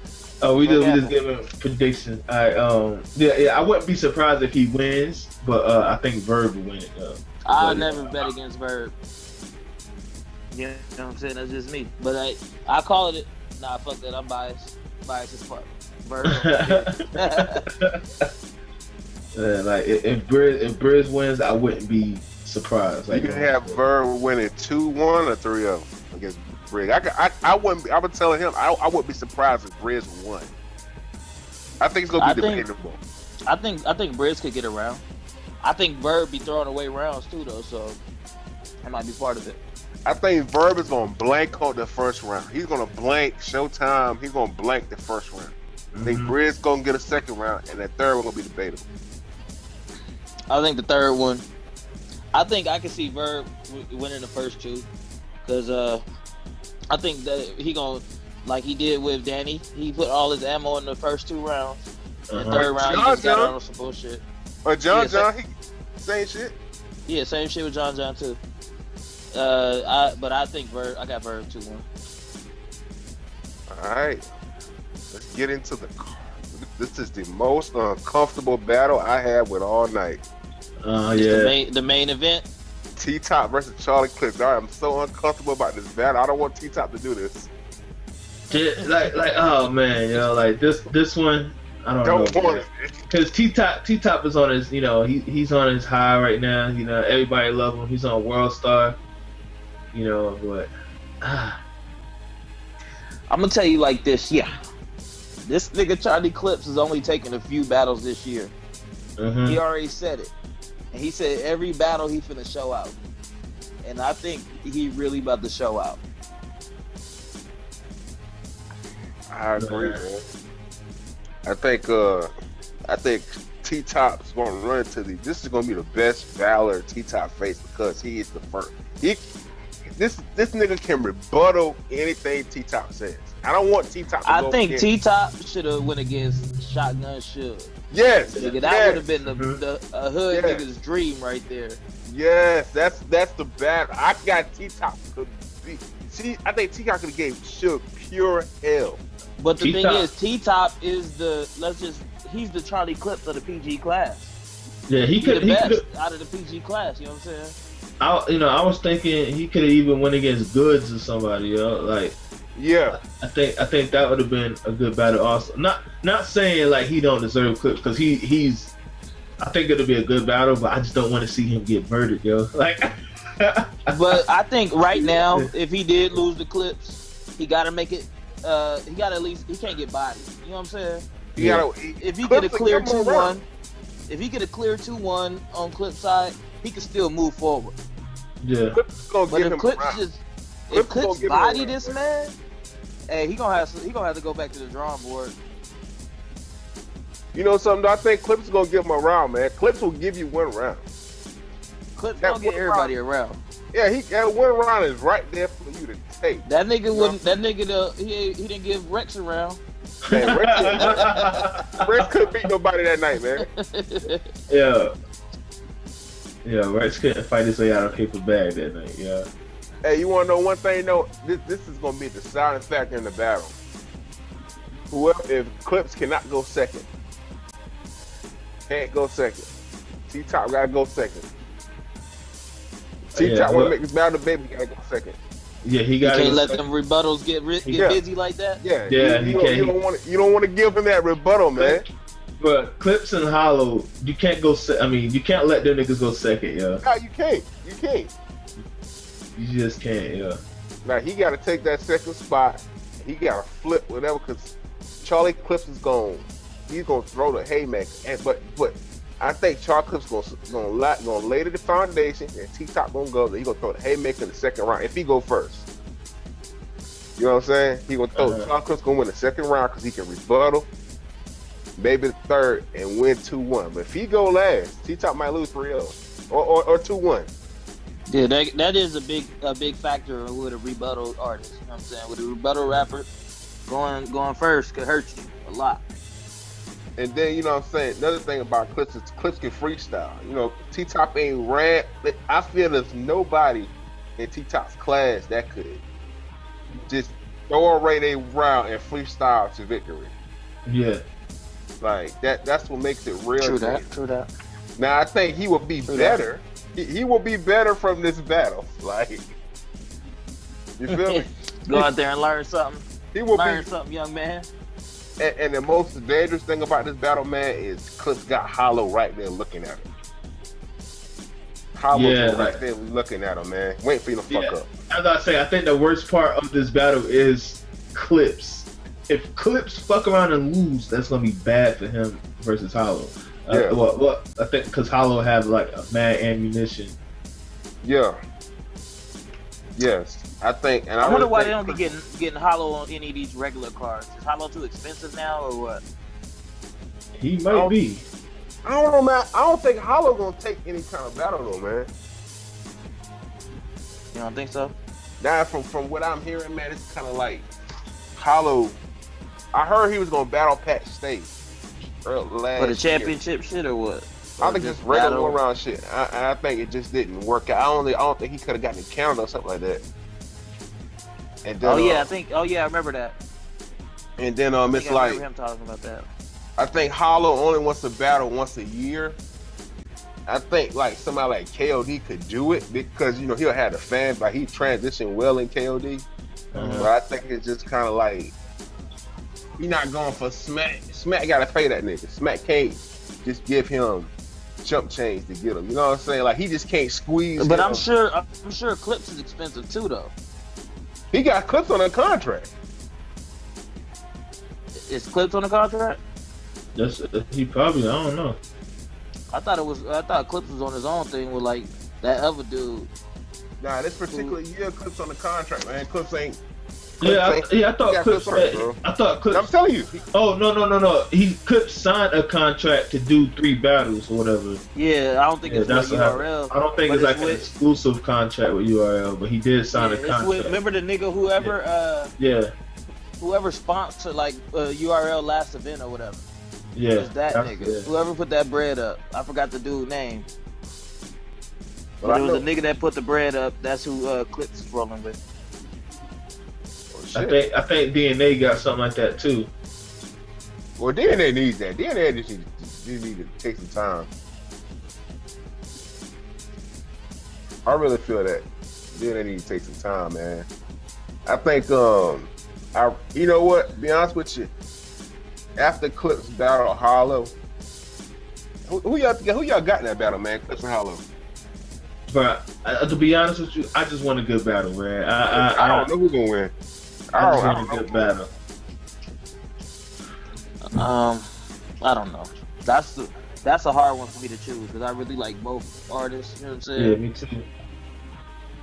[LAUGHS] oh, we just we just Okay. giving predictions. All right, um, yeah, yeah, I wouldn't be surprised if he wins, but uh, I think Verb will win it. Though. I'll never bet against Verb. You know what I'm saying? That's just me. But I I call it. Nah, fuck that. I'm biased. Biased as fuck. [LAUGHS] yeah, like if Briz if Briz wins, I wouldn't be surprised. Like you can have Bird winning two one or three of them against Briz. I, I, I wouldn't. Be, I would tell him I, I wouldn't be surprised if Briz won. I think it's gonna be I debatable. Think, I think I think Briz could get around. I think Bird be throwing away rounds too, though, so that might be part of it. I think Verb is gonna blank out the first round. He's gonna blank Showtime. He's gonna blank the first round. Mm-hmm. I think mm-hmm. Briz gonna get a second round, and that third one gonna be debatable. I think the third one. I think I can see Verb winning the first two, because uh, I think that he gonna like he did with Danny. He put all his ammo in the first two rounds. Uh-huh. And third round, John, he just got on some bullshit. Or John yeah, John, he, same shit. Yeah, same shit with John John too. Uh, I but I think Verb. I got Verb two one. All right, let's get into the. This is the most uncomfortable battle I had with all night. Oh uh, yeah. The main, the main event. T Top versus Charlie Clips. All right, I'm so uncomfortable about this battle. I don't want T Top to do this. like, like, oh man, you know, like this, this one. I don't, don't know. Because T Top, T Top is on his, you know, he he's on his high right now. You know, everybody love him. He's on World Star. You know, but ah. I'm gonna tell you like this, yeah. This nigga Charlie Clips is only taking a few battles this year. Mm-hmm. He already said it. And he said every battle he finna show out. And I think he really about to show out. I agree, man. I think uh I think T Top's gonna run into the this is gonna be the best Valor T Top face because he is the first he this this nigga can rebuttal anything T Top says. I don't want T Top. I think T Top should have went against Shotgun Suge. Yes, nigga, that yes. would have been the, mm-hmm. the a hood yes. nigga's dream right there. Yes, that's that's the bad. I got T Top could be. See, I think T Top could have gave Suge pure hell. But the T-top. thing is, T Top is the let's just he's the Charlie Clips of the PG class. Yeah, he could. He could out of the PG class. You know what I'm saying? I, you know, I was thinking he could have even went against Goodz or somebody, you know, like. Yeah, I think I think that would have been a good battle. Also, not not saying like he don't deserve clips because he he's. I think it'll be a good battle, but I just don't want to see him get murdered, yo. [LAUGHS] Like. [LAUGHS] but I think right now, if he did lose the clips, he got to make it. Uh, he got to at least he can't get bodied. You know what I'm saying? Yeah. if he get a clear two one, if he get a clear two one on clip side, he can still move forward. Yeah. Clips gonna but if Clips just if Clips body this man, hey, he gonna have he gonna have to go back to the drawing board. You know something? I think Clips is gonna give him a round, man. Clips will give you one round. Clips gonna get everybody round. around. Yeah, he that one round is right there for you to take. That nigga you wouldn't. That nigga, the, he he didn't give Rex a round. Man, Rex, [LAUGHS] Rex couldn't beat nobody that night, man. Yeah. Yeah, Rex couldn't fight his way out of paper bag that night. Yeah. Hey, you want to know one thing though? This this is gonna be the deciding factor in the battle. Whoever, if Clips cannot go second, can't go second. T Top gotta go second. T Top yeah, want to make this battle, baby gotta go second. Yeah, he got. can't let them rebuttals get get yeah. busy like that. Yeah, yeah, you, you, don't, you don't want you don't want to give him that rebuttal, man. But Clips and Hollow, you can't go. Se- I mean, you can't let them niggas go second, yeah. No, you can't. You can't. You just can't, yeah. Now he got to take that second spot. He got to flip whatever, cause Charlie Clips is gone. He's gonna throw the haymaker, and but but I think Charlie Clips gonna gonna, lay, gonna lay to the foundation, and T Top gonna go. There. He gonna throw the haymaker in the second round if he go first. You know what I'm saying? He gonna throw. Uh-huh. Charlie Clips gonna win the second round because he can rebuttal maybe the third, and win 2 1. But if he go last, T Top might lose 3 0 or, or, or 2 1. Yeah, that, that is a big a big factor with a rebuttal artist. You know what I'm saying? With a rebuttal rapper, going going first could hurt you a lot. And then you know what I'm saying. Another thing about Clips is Clips can freestyle. You know, T Top ain't rap. I feel there's nobody in T Top's class that could just throw a Ray Day round and freestyle to victory. Yeah. Like that. That's what makes it real. True that. True that. Now I think he will be true better. He, he, will be better from this battle. [LAUGHS] Like You feel me? [LAUGHS] Go out there and learn something. He will learn be, something, young man. And, and, the most dangerous thing about this battle, man, is Clips got Hollow right there looking at him. Hollow yeah, right like, there looking at him, man. Wait for you to fuck yeah, up. As I say, I think the worst part of this battle is Clips. If Clips fuck around and lose, that's gonna be bad for him versus Hollow. Uh, yeah. Uh, well, well, I think because Hollow have like a mad ammunition. Yeah. Yes. I think, and I, I wonder why they don't be getting getting Hollow on any of these regular cards. Is Hollow too expensive now, or what? He might be. I don't know, man. I don't think Hollow gonna take any kind of battle though, man. You don't think so? Now, from from what I'm hearing, man, it's kind of like Hollow. I heard he was gonna battle Pat Stay for the championship year. shit or what? I think just regular around shit. I, I think it just didn't work out. I only I don't think he could have gotten a counter or something like that. And then, oh yeah, uh, I think. Oh yeah, I remember that. And then um, it's like him talking about that. I think Hollow only wants to battle once a year. I think like somebody like KOD could do it because you know he'll have the fans, like he transitioned well in KOD. Uh-huh. But I think it's just kind of like he not going for Smack. Smack got to pay that nigga. Smack can't just give him jump change to get him. You know what I'm saying? Like he just can't squeeze. But him. I'm sure I'm sure Clips is expensive too, though. He got clips on a contract. Is clips on a contract? That's he probably. I don't know. I thought it was. I thought clips was on his own thing with like that other dude. Nah, this particular who, year, clips on the contract, man. Clips ain't yeah, I, yeah, I thought Clips. I thought Clips. I'm telling you. Oh no no no no! He Clips signed a contract to do three battles or whatever. Yeah, I don't think yeah, it's that's with URL. I don't think it's, it's like with, an exclusive contract with URL, but he did sign yeah, a contract. With, remember the nigga whoever? Yeah. Uh, yeah. Whoever sponsored like uh, URL last event or whatever. Yeah. It was that nigga. Yeah. Whoever put that bread up. I forgot the dude's name. But, but it was know. a nigga that put the bread up. That's who uh, Clips is rolling with. I think I think DNA got something like that too. Well, DNA needs that. DNA just need, just need to take some time. I really feel that DNA needs to take some time, man. I think um, I you know what? Be honest with you. After Clips battle Hollow, who, who y'all who y'all got in that battle, man? Clips and Hollow. But uh, to be honest with you, I just want a good battle, man. I I, I, I don't know who's gonna win. I just want a good battle. Um, I don't know. That's the that's a hard one for me to choose because I really like both artists. You know what I'm saying? Yeah, me too.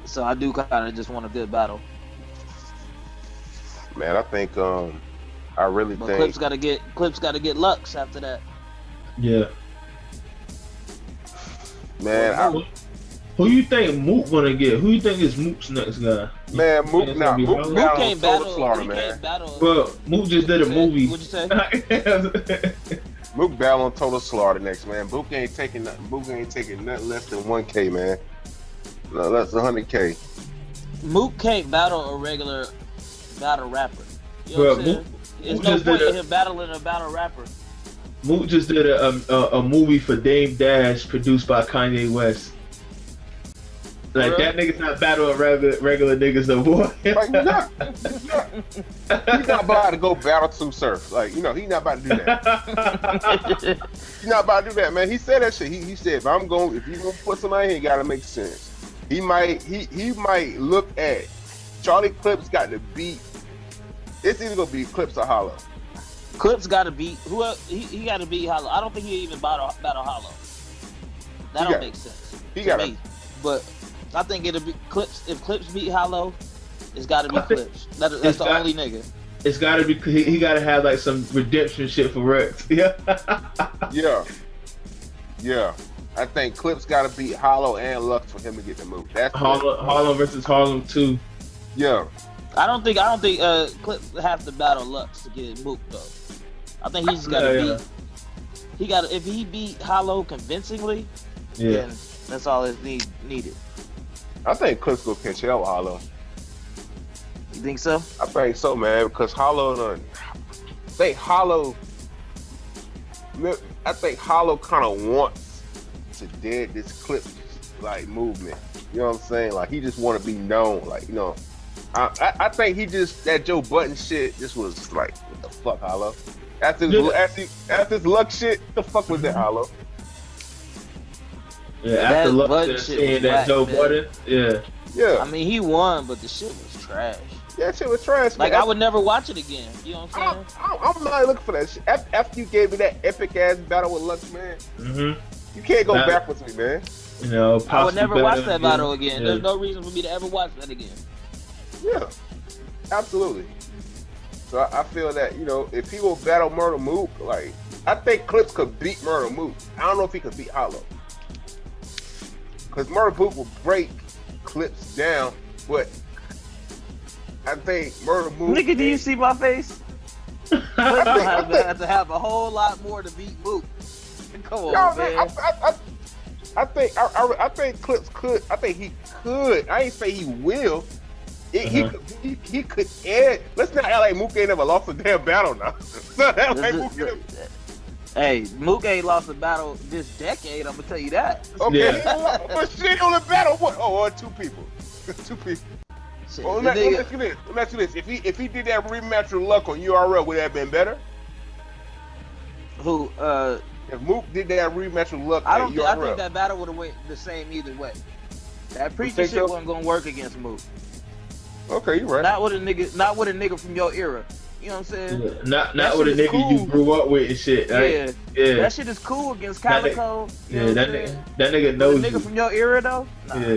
So I do kind of just want a good battle. Man, I think um, I really but think Clips got to get Clips got to get Lux after that. Yeah. Man, I, who you think Mook gonna get? Who you think is Mook's next guy? Man, Mook, nah, Mook, Mook can't battle. Slaughter, man. Battle. Well, Mook just did a movie. What'd you say? [LAUGHS] Mook battle on Total Slaughter next, man. Mook ain't taking nothing. Mook ain't taking nothing less than one K, man. No, less than hundred K. Mook can't battle a regular battle rapper. You know well, what I'm Mook, There's no point in him battling a battle rapper. Mook just did a, um, a, a movie for Dame Dash produced by Kanye West. Like that nigga's not battling regular regular niggas no more. like, he's not. He's not. He's not about to go battle Tsu Surf. Like you know, he's not about to do that. [LAUGHS] he's not about to do that, man. He said that shit. He, he said, if I'm going, if you gonna put somebody in, it gotta make sense. He might he he might look at Charlie Clips got to beat. It's either gonna be Clips or Hollow. Clips got to beat who? He, he got to beat Hollow. I don't think he even battle battle Hollow. That he don't got, make sense. He got me. But I think it'll be clips. If clips beat Hollow, it's got to be clips. That, that's the got, only nigga. It's got to be. He, he got to have like some redemption shit for Rex. [LAUGHS] Yeah. yeah. Yeah. I think Clips got to beat Hollow and Lux for him to get the move. That's Hollow, Hollow versus Harlem too. Yeah. I don't think I don't think uh Clips have to battle Lux to get Mook though. I think he's got to yeah, beat. Yeah. He got if he beat Hollow convincingly, yeah. then that's all it need, needed. I think Clips will catch hell Hollow. You think so? I think so, man. Because Hollow, done, I think Hollow. I think Hollow kind of wants to dead this clip like movement. You know what I'm saying? Like he just want to be known. Like you know, I, I, I think he just that Joe Budden shit This was like what the fuck hollow. After his, after, after his luck shit, the fuck was that mm-hmm. hollow? Yeah, after That luck Budden shit, shit seeing that whack, Joe man. Budden, yeah. Yeah, I mean, he won, but the shit was trash. that shit was trash. Like man. I would never watch it again. You know what I'm saying? I, I, I'm not looking for that shit. After, after you gave me that epic ass battle with Lux, man, hmm you can't go That- backwards with me, man. You know, I would never watch that him. battle again. Yeah. There's no reason for me to ever watch that again. Yeah, absolutely. So I, I feel that you know if he will battle Murder Mook, like I think Clips could beat Murder Mook. I don't know if he could beat Hollow, because Murder Mook will break Clips down, but I think Murder Mook. Nigga, do you see my face? I have, to, have to have a whole lot more to beat Mook. [LAUGHS] Come on, No, man. man, I, I, I, I think I, I, I think Clips could. I think he could. I ain't say he will. It, he, Uh-huh. could, he he could add. Let's not act like Mook ain't never lost a damn battle now. [LAUGHS] Let's not act like Mook ain't- hey, Mook ain't lost a battle this decade. I'm gonna tell you that. Okay, Yeah. he ain't but shit on the battle. What? Oh, oh, two people. [LAUGHS] two people. Shit, Well, let, let me ask you this. Let me ask you this. If he if he did that rematch with Luck on URL, would that have been better? who? Uh, If Mook did that rematch with Luck I don't. Think, URL, I think that battle would have went the same either way. That preacher shit so? wasn't gonna work against Mook. okay, you right. Not with a nigga. Not with a nigga from your era. You know what I'm saying? Yeah, Not That not with a shit is nigga you grew up with and shit. Right? Yeah. Yeah. That shit is cool against Calicoe. you Yeah, know that I'm nigga, that nigga But a knows nigga you. from your era though. Nah. Yeah,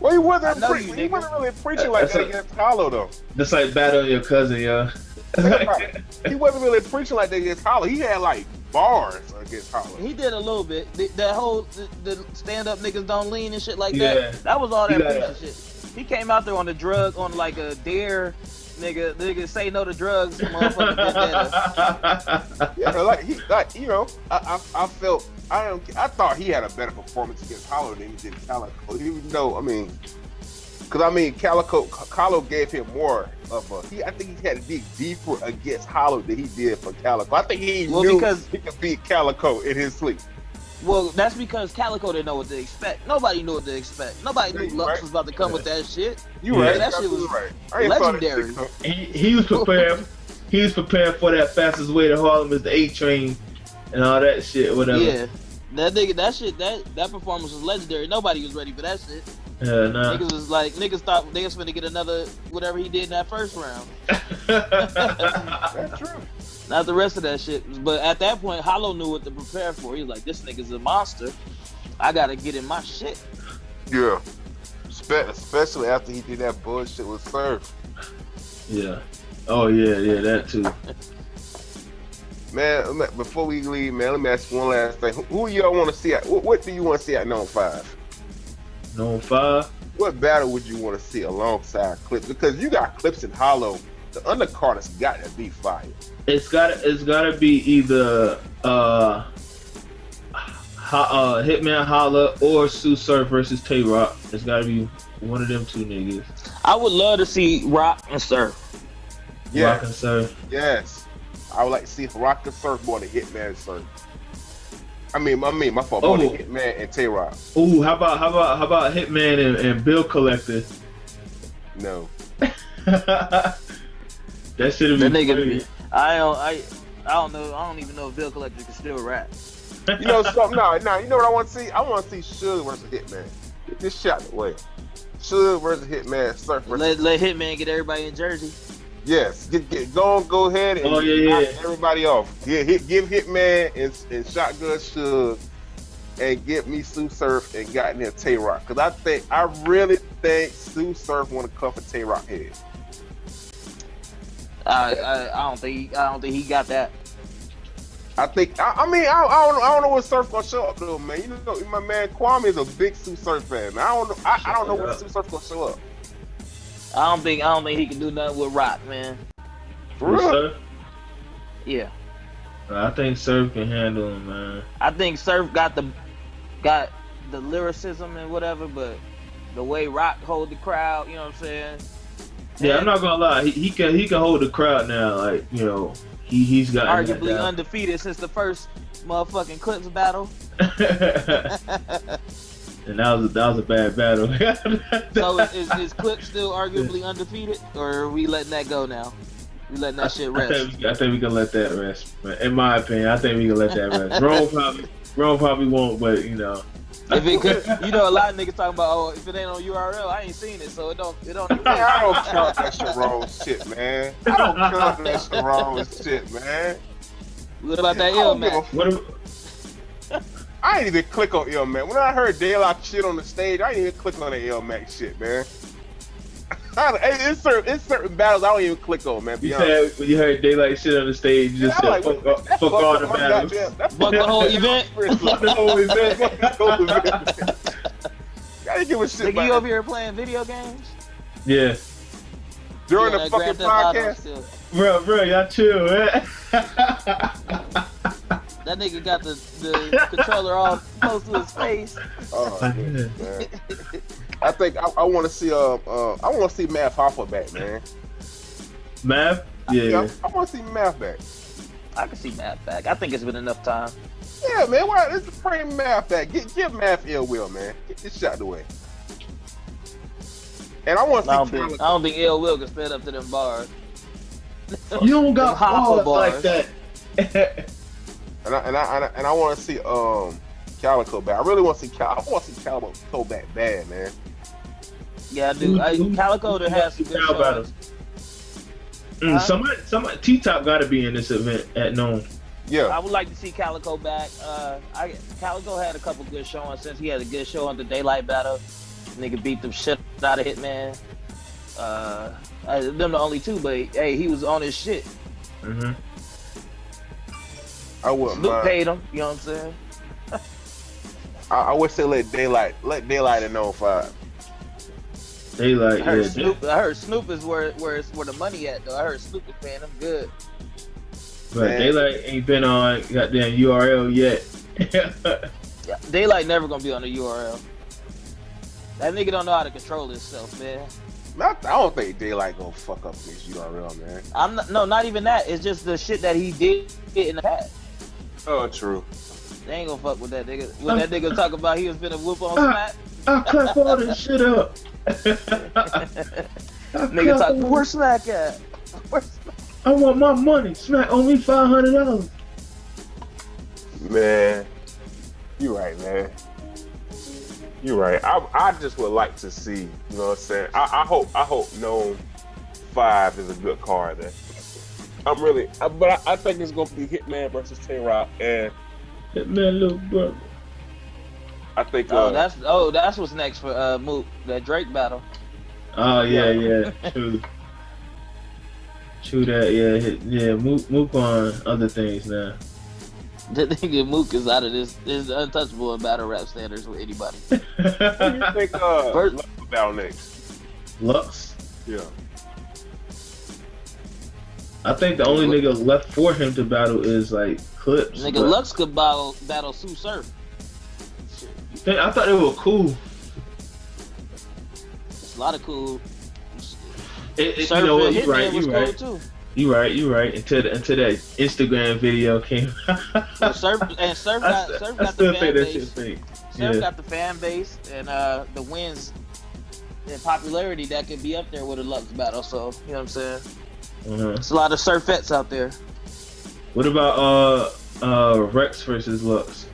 Well, he wasn't. I know Pre- you, he wasn't really preaching like That's that a- against Hollow though. just like battling your cousin, yo. Think [LAUGHS] he wasn't really preaching like that against Hollow. He had like bars against Hollow. He did a little bit. The, that whole the, the stand up niggas don't lean and shit like Yeah. that. That was all that got- preacher shit. He came out there on the drug on like a dare, nigga. Nigga say no to drugs. Motherfucker. [LAUGHS] Yeah, like he, like you know, I, I, I felt I don't, I thought he had a better performance against Hollow than he did Calicoe. Even though, I mean, because I mean, Calicoe, Hollow gave him more of a. He, I think he had to dig deeper against Hollow than he did for Calicoe. I think he Well, knew because- he could beat Calicoe in his sleep. Well, that's because Calicoe didn't know what to expect. Nobody knew what to expect. Nobody knew Lux right. was about to come with that shit. You Yeah, right? that shit was right. I ain't thought that shit legendary. he, he was prepared. He was prepared for that fastest way to Harlem is the A train and all that shit, whatever. Yeah. That nigga, that shit, that that performance was legendary. Nobody was ready for that shit. Yeah, nah. Niggas was like, niggas thought they was gonna get another whatever he did in that first round. [LAUGHS] That's true. Not the rest of that shit. But at that point, Hollow knew what to prepare for. He's like, this nigga's a monster. I gotta get in my shit. Yeah. Spe- Especially after he did that bullshit with Surf. yeah. Oh yeah, yeah, that too. [LAUGHS] Man, before we leave, man, let me ask one last thing. Who, who y'all want to see? At, what, what do you want to see at NOME Five? No five. What battle would you want to see alongside Clips? Because you got Clips and Hollow. The undercard has got to be fire. It's got to it's got to be either uh, ha, uh Hitman Holla or Tsu Surf versus Tay Roc. It's got to be one of them two niggas. I would love to see Rock and Surf. Rock Yes, and Surf. yes. I would like to see Rock and Surf more than Hitman Surf. I mean, I mean, my fault. More Oh. than Hitman and Tay Roc. Ooh, how about how about how about Hitman and, and Bill Collector? No. [LAUGHS] that should have been nigga, funny. I don't, I, I don't know. I don't even know if Bill Collector can still rap. You know something? No, no. You know what I want to see? I want to see Suge versus Hitman. Get this shot away. Suge versus Hitman. Surf versus Let, let Hitman get everybody in Jersey. Yes, get, get, go on, go ahead and Oh, yeah, yeah. everybody off. Yeah, hit, give Hitman and, and Shotgun Suge and get me Tsu Surf and got near Tay Roc. Because I think, I really think Tsu Surf want to come for Tay Roc head. I, I, I don't think, he, I don't think he got that. I think, I, I mean, I, I, don't, I don't know what Surf going to show up, though, man. You know, my man Kwame is a big Tsu Surf fan. man. I don't know, I, I don't know when Tsu Surf going to show up. I don't think, I don't think he can do nothing with Rock, man. For real? Surf? Yeah, I think Surf can handle him, man. I think Surf got the, got the lyricism and whatever, but the way Rock hold the crowd, you know what I'm saying? Yeah, I'm not gonna lie. He, he can he can hold the crowd now. Like you know, he he's got Arguably undefeated since the first motherfucking Clips battle. [LAUGHS] [LAUGHS] and that was a, that was a bad battle. [LAUGHS] so is, is Clip still arguably undefeated, or are we letting that go now? We letting that shit rest. I think, I think we can let that rest. In my opinion, I think we can let that rest. Rome probably, Rome probably won't, but you know. If it could, you know, a lot of niggas talking about, oh, if it ain't on URL, I ain't seen it, so it don't, it don't. [LAUGHS] I don't count that Sharon shit, man. I don't [LAUGHS] count that Sharon shit, man. What about that ill man? I didn't even click on ill man. When I heard Daylyt shit on the stage, I didn't even click on the ill Mac shit, man. It's certain, it's certain battles I don't even click on, man. You said when you heard Daylyt shit on the stage, you just yeah, said like, fuck, fuck, fuck all the battles. Fuck the whole event. fuck the whole event. [LAUGHS] I didn't [LAUGHS] give a shit. Nigga, you over here playing video games? Yeah. During yeah, the fucking podcast, bro, bro, y'all chill, man. That nigga got the, the controller all close to his face. Oh, man. [LAUGHS] I think I, I want to see uh, uh I want to see Math Hoffa back, man. Math, yeah. yeah I want to see Math back. I can see Math back. I think it's been enough time. Yeah, man. Why? Let's bring Math back. Get give Math ill will, man. Get this shot away. And I want to see. I don't, think, I don't think ill will can stand up to them bars. You don't got bars, bars like that. and I and I and I, I want to see um Calicoe back. I really want to see Cal. I want to see Calicoe back bad, man. Yeah, dude. I, Calicoe to have some good shows. Mm, huh? Somebody, somebody, T Top got to be in this event at known. Yeah, I would like to see Calicoe back. Uh, I Calicoe had a couple good showings since he had a good show on the Daylyt Battle. Nigga beat them shit out of Hitman. Uh, them the only two, but hey, he was on his shit. Mm-hmm. I would. Luke paid him. You know what I'm saying? I, I wish they let Daylyt let Daylyt in 05. Daylyt, I heard, yeah. Snoop, I heard Snoop is where where it's where the money at though. I heard Snoop is paying them good. But Man. Daylyt ain't been on goddamn URL yet. yeah, Daylyt never gonna be on the URL. That nigga don't know how to control himself, man. I don't think Daylyt gonna fuck up this URL, man. I'm not, no, not even that. It's just the shit that he did in the past. Oh, true. They ain't gonna fuck with that nigga. When that nigga talk about he was finna whoop on Smack. I clap all this shit up. [LAUGHS] nigga talk, where's Smack at? Where's Smack? I want my money. Smack owe me five hundred dollars. Man, you right, man. You right. I I just would like to see. You know what I'm saying? I, I hope I hope NOME five is a good card there. I'm really, I, but I, I, think it's gonna be Hitman versus Tay Roc and Hitman little brother. I think. Oh, uh, that's oh, that's what's next for uh Mook that Drake battle. Oh yeah, yeah, true. true that, yeah, yeah. Mook, Mook on other things now. The nigga Mook is out of this is untouchable in battle rap standards with anybody. [LAUGHS] Who do you think uh [LAUGHS] First, Lux battle next? Lux? Yeah. I think the only nigga left for him to battle is like Clips. Nigga, but... Lux could battle battle Tsu Surf. I thought they were cool. It's a lot of cool. It, it, you know what? You right. You right. Cool you right. You right. Until the, until that Instagram video came. [LAUGHS] well, Surf and Surf got Surf got the fan base. Surf yeah. got the fan base and uh, the wins and popularity that could be up there with a Lux battle. So you know what I'm saying. Uh-huh. It's a lot of surfettes out there. What about uh uh Rex versus Lux?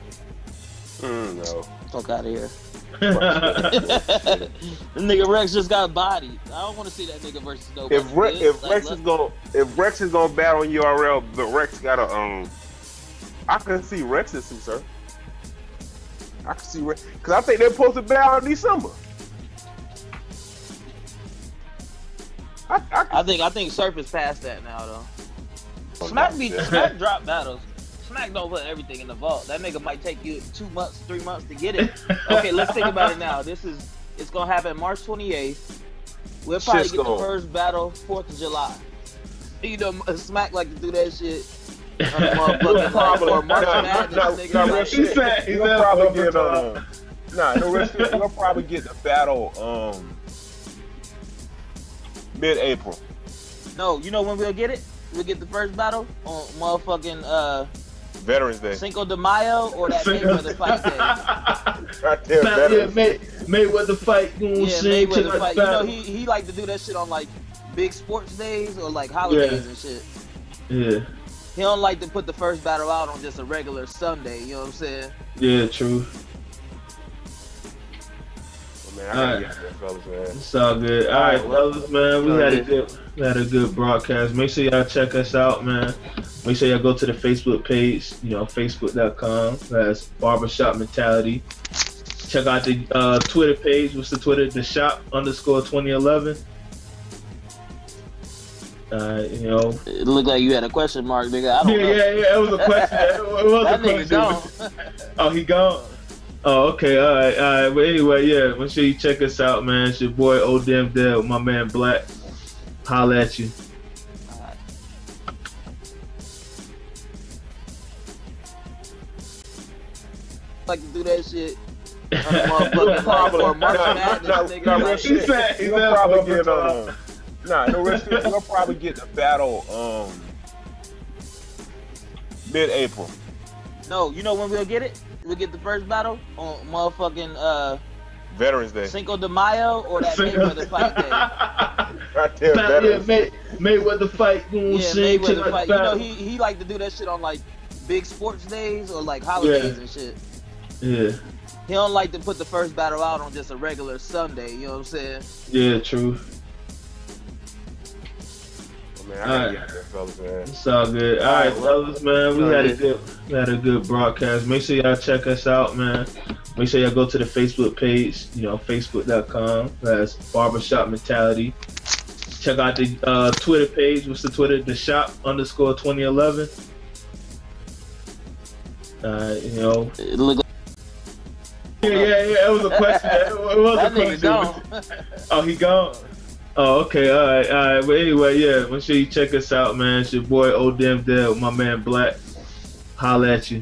Mm, no. Fuck out of here. [LAUGHS] [LAUGHS] the nigga Rex just got bodied. I don't want to see that nigga versus nobody. If, Re- if like, Rex is gonna if Rex is gonna battle on URL, but Rex gotta um, I can see Rex in sir. I can see Rex because I think they're supposed to battle in December. I, I, I, think I think Surf is past that now though. Smack be Smack [LAUGHS] drop battles. Smack don't put everything in the vault. That nigga might take you two months, three months to get it. Okay, let's think about it now. This is it's gonna happen March 28th. We'll probably Shit's get the first battle Fourth of July. You know, Smack like to do that shit. [LAUGHS] Motherfucking like for March Madness, nigga. No, probably um. Nah, no risk. We'll probably get the battle um mid-April. No, you know when we'll get it? We'll get the first battle on motherfucking uh Veterans Day. Cinco de Mayo or that Mayweather fight day? right there, yeah, Veterans. May, Mayweather fight. You know what I'm Yeah, saying? Mayweather fight. You know, he he like to do that shit on like big sports days or like holidays Yeah. and shit. Yeah, He don't like to put the first battle out on just a regular Sunday. You know what I'm saying? yeah, true. Man, I gotta Alright. get there, fellas, man. It's all good. All right, fellas, man. We had a good, we had a good broadcast. Make sure y'all check us out, man. Make sure y'all go to the Facebook page. You know, facebook.com. That's Barbershop Mentality. Check out the uh, Twitter page. What's the Twitter? The shop underscore 2011. Uh, you know. It looked like you had a question mark, nigga. I Yeah, don't know. yeah, yeah. It was a question. [LAUGHS] It was that a nigga question. gone. [LAUGHS] Oh, he gone. Oh, okay, all right, all right. But anyway, yeah, make sure you check us out, man. It's your boy O Damn Dell my man Black. Holla at you. like to do that shit. You [LAUGHS] Motherfucking probably- nah, Madness, nah, nigga. nah, like- real shit. He said- he You'll probably get overtime. um, no real shit. You'll probably get the battle um mid-April. No, you know when we'll get it? We'll get the first battle on motherfucking uh, Veterans Day. Cinco de Mayo or that Mayweather fight day. [LAUGHS] Right there, yeah, Veterans May, Mayweather fight. You know Yeah, saying? Mayweather fight. the You know, he he like to do that shit on like big sports days or like holidays Yeah. and shit. Yeah, He don't like to put the first battle out on just a regular Sunday. You know what I'm saying? yeah, true. Man, I gotta Alright. get there, fellas, man. It's all good. All right, fellas, man. We had a good, we had a good broadcast. Make sure y'all check us out, man. Make sure y'all go to the Facebook page. You know, facebook.com. That's Barbershop Mentality. Check out the uh, Twitter page. What's the Twitter? The shop underscore 2011. Uh, you know. Look Yeah, yeah, yeah. It was a question. [LAUGHS] It was that a nigga question. gone. [LAUGHS] Oh, he gone. Oh, okay, all right, all right. But anyway, yeah, make sure you check us out, man. It's your boy O Damn Dell my man Black. Holla at you.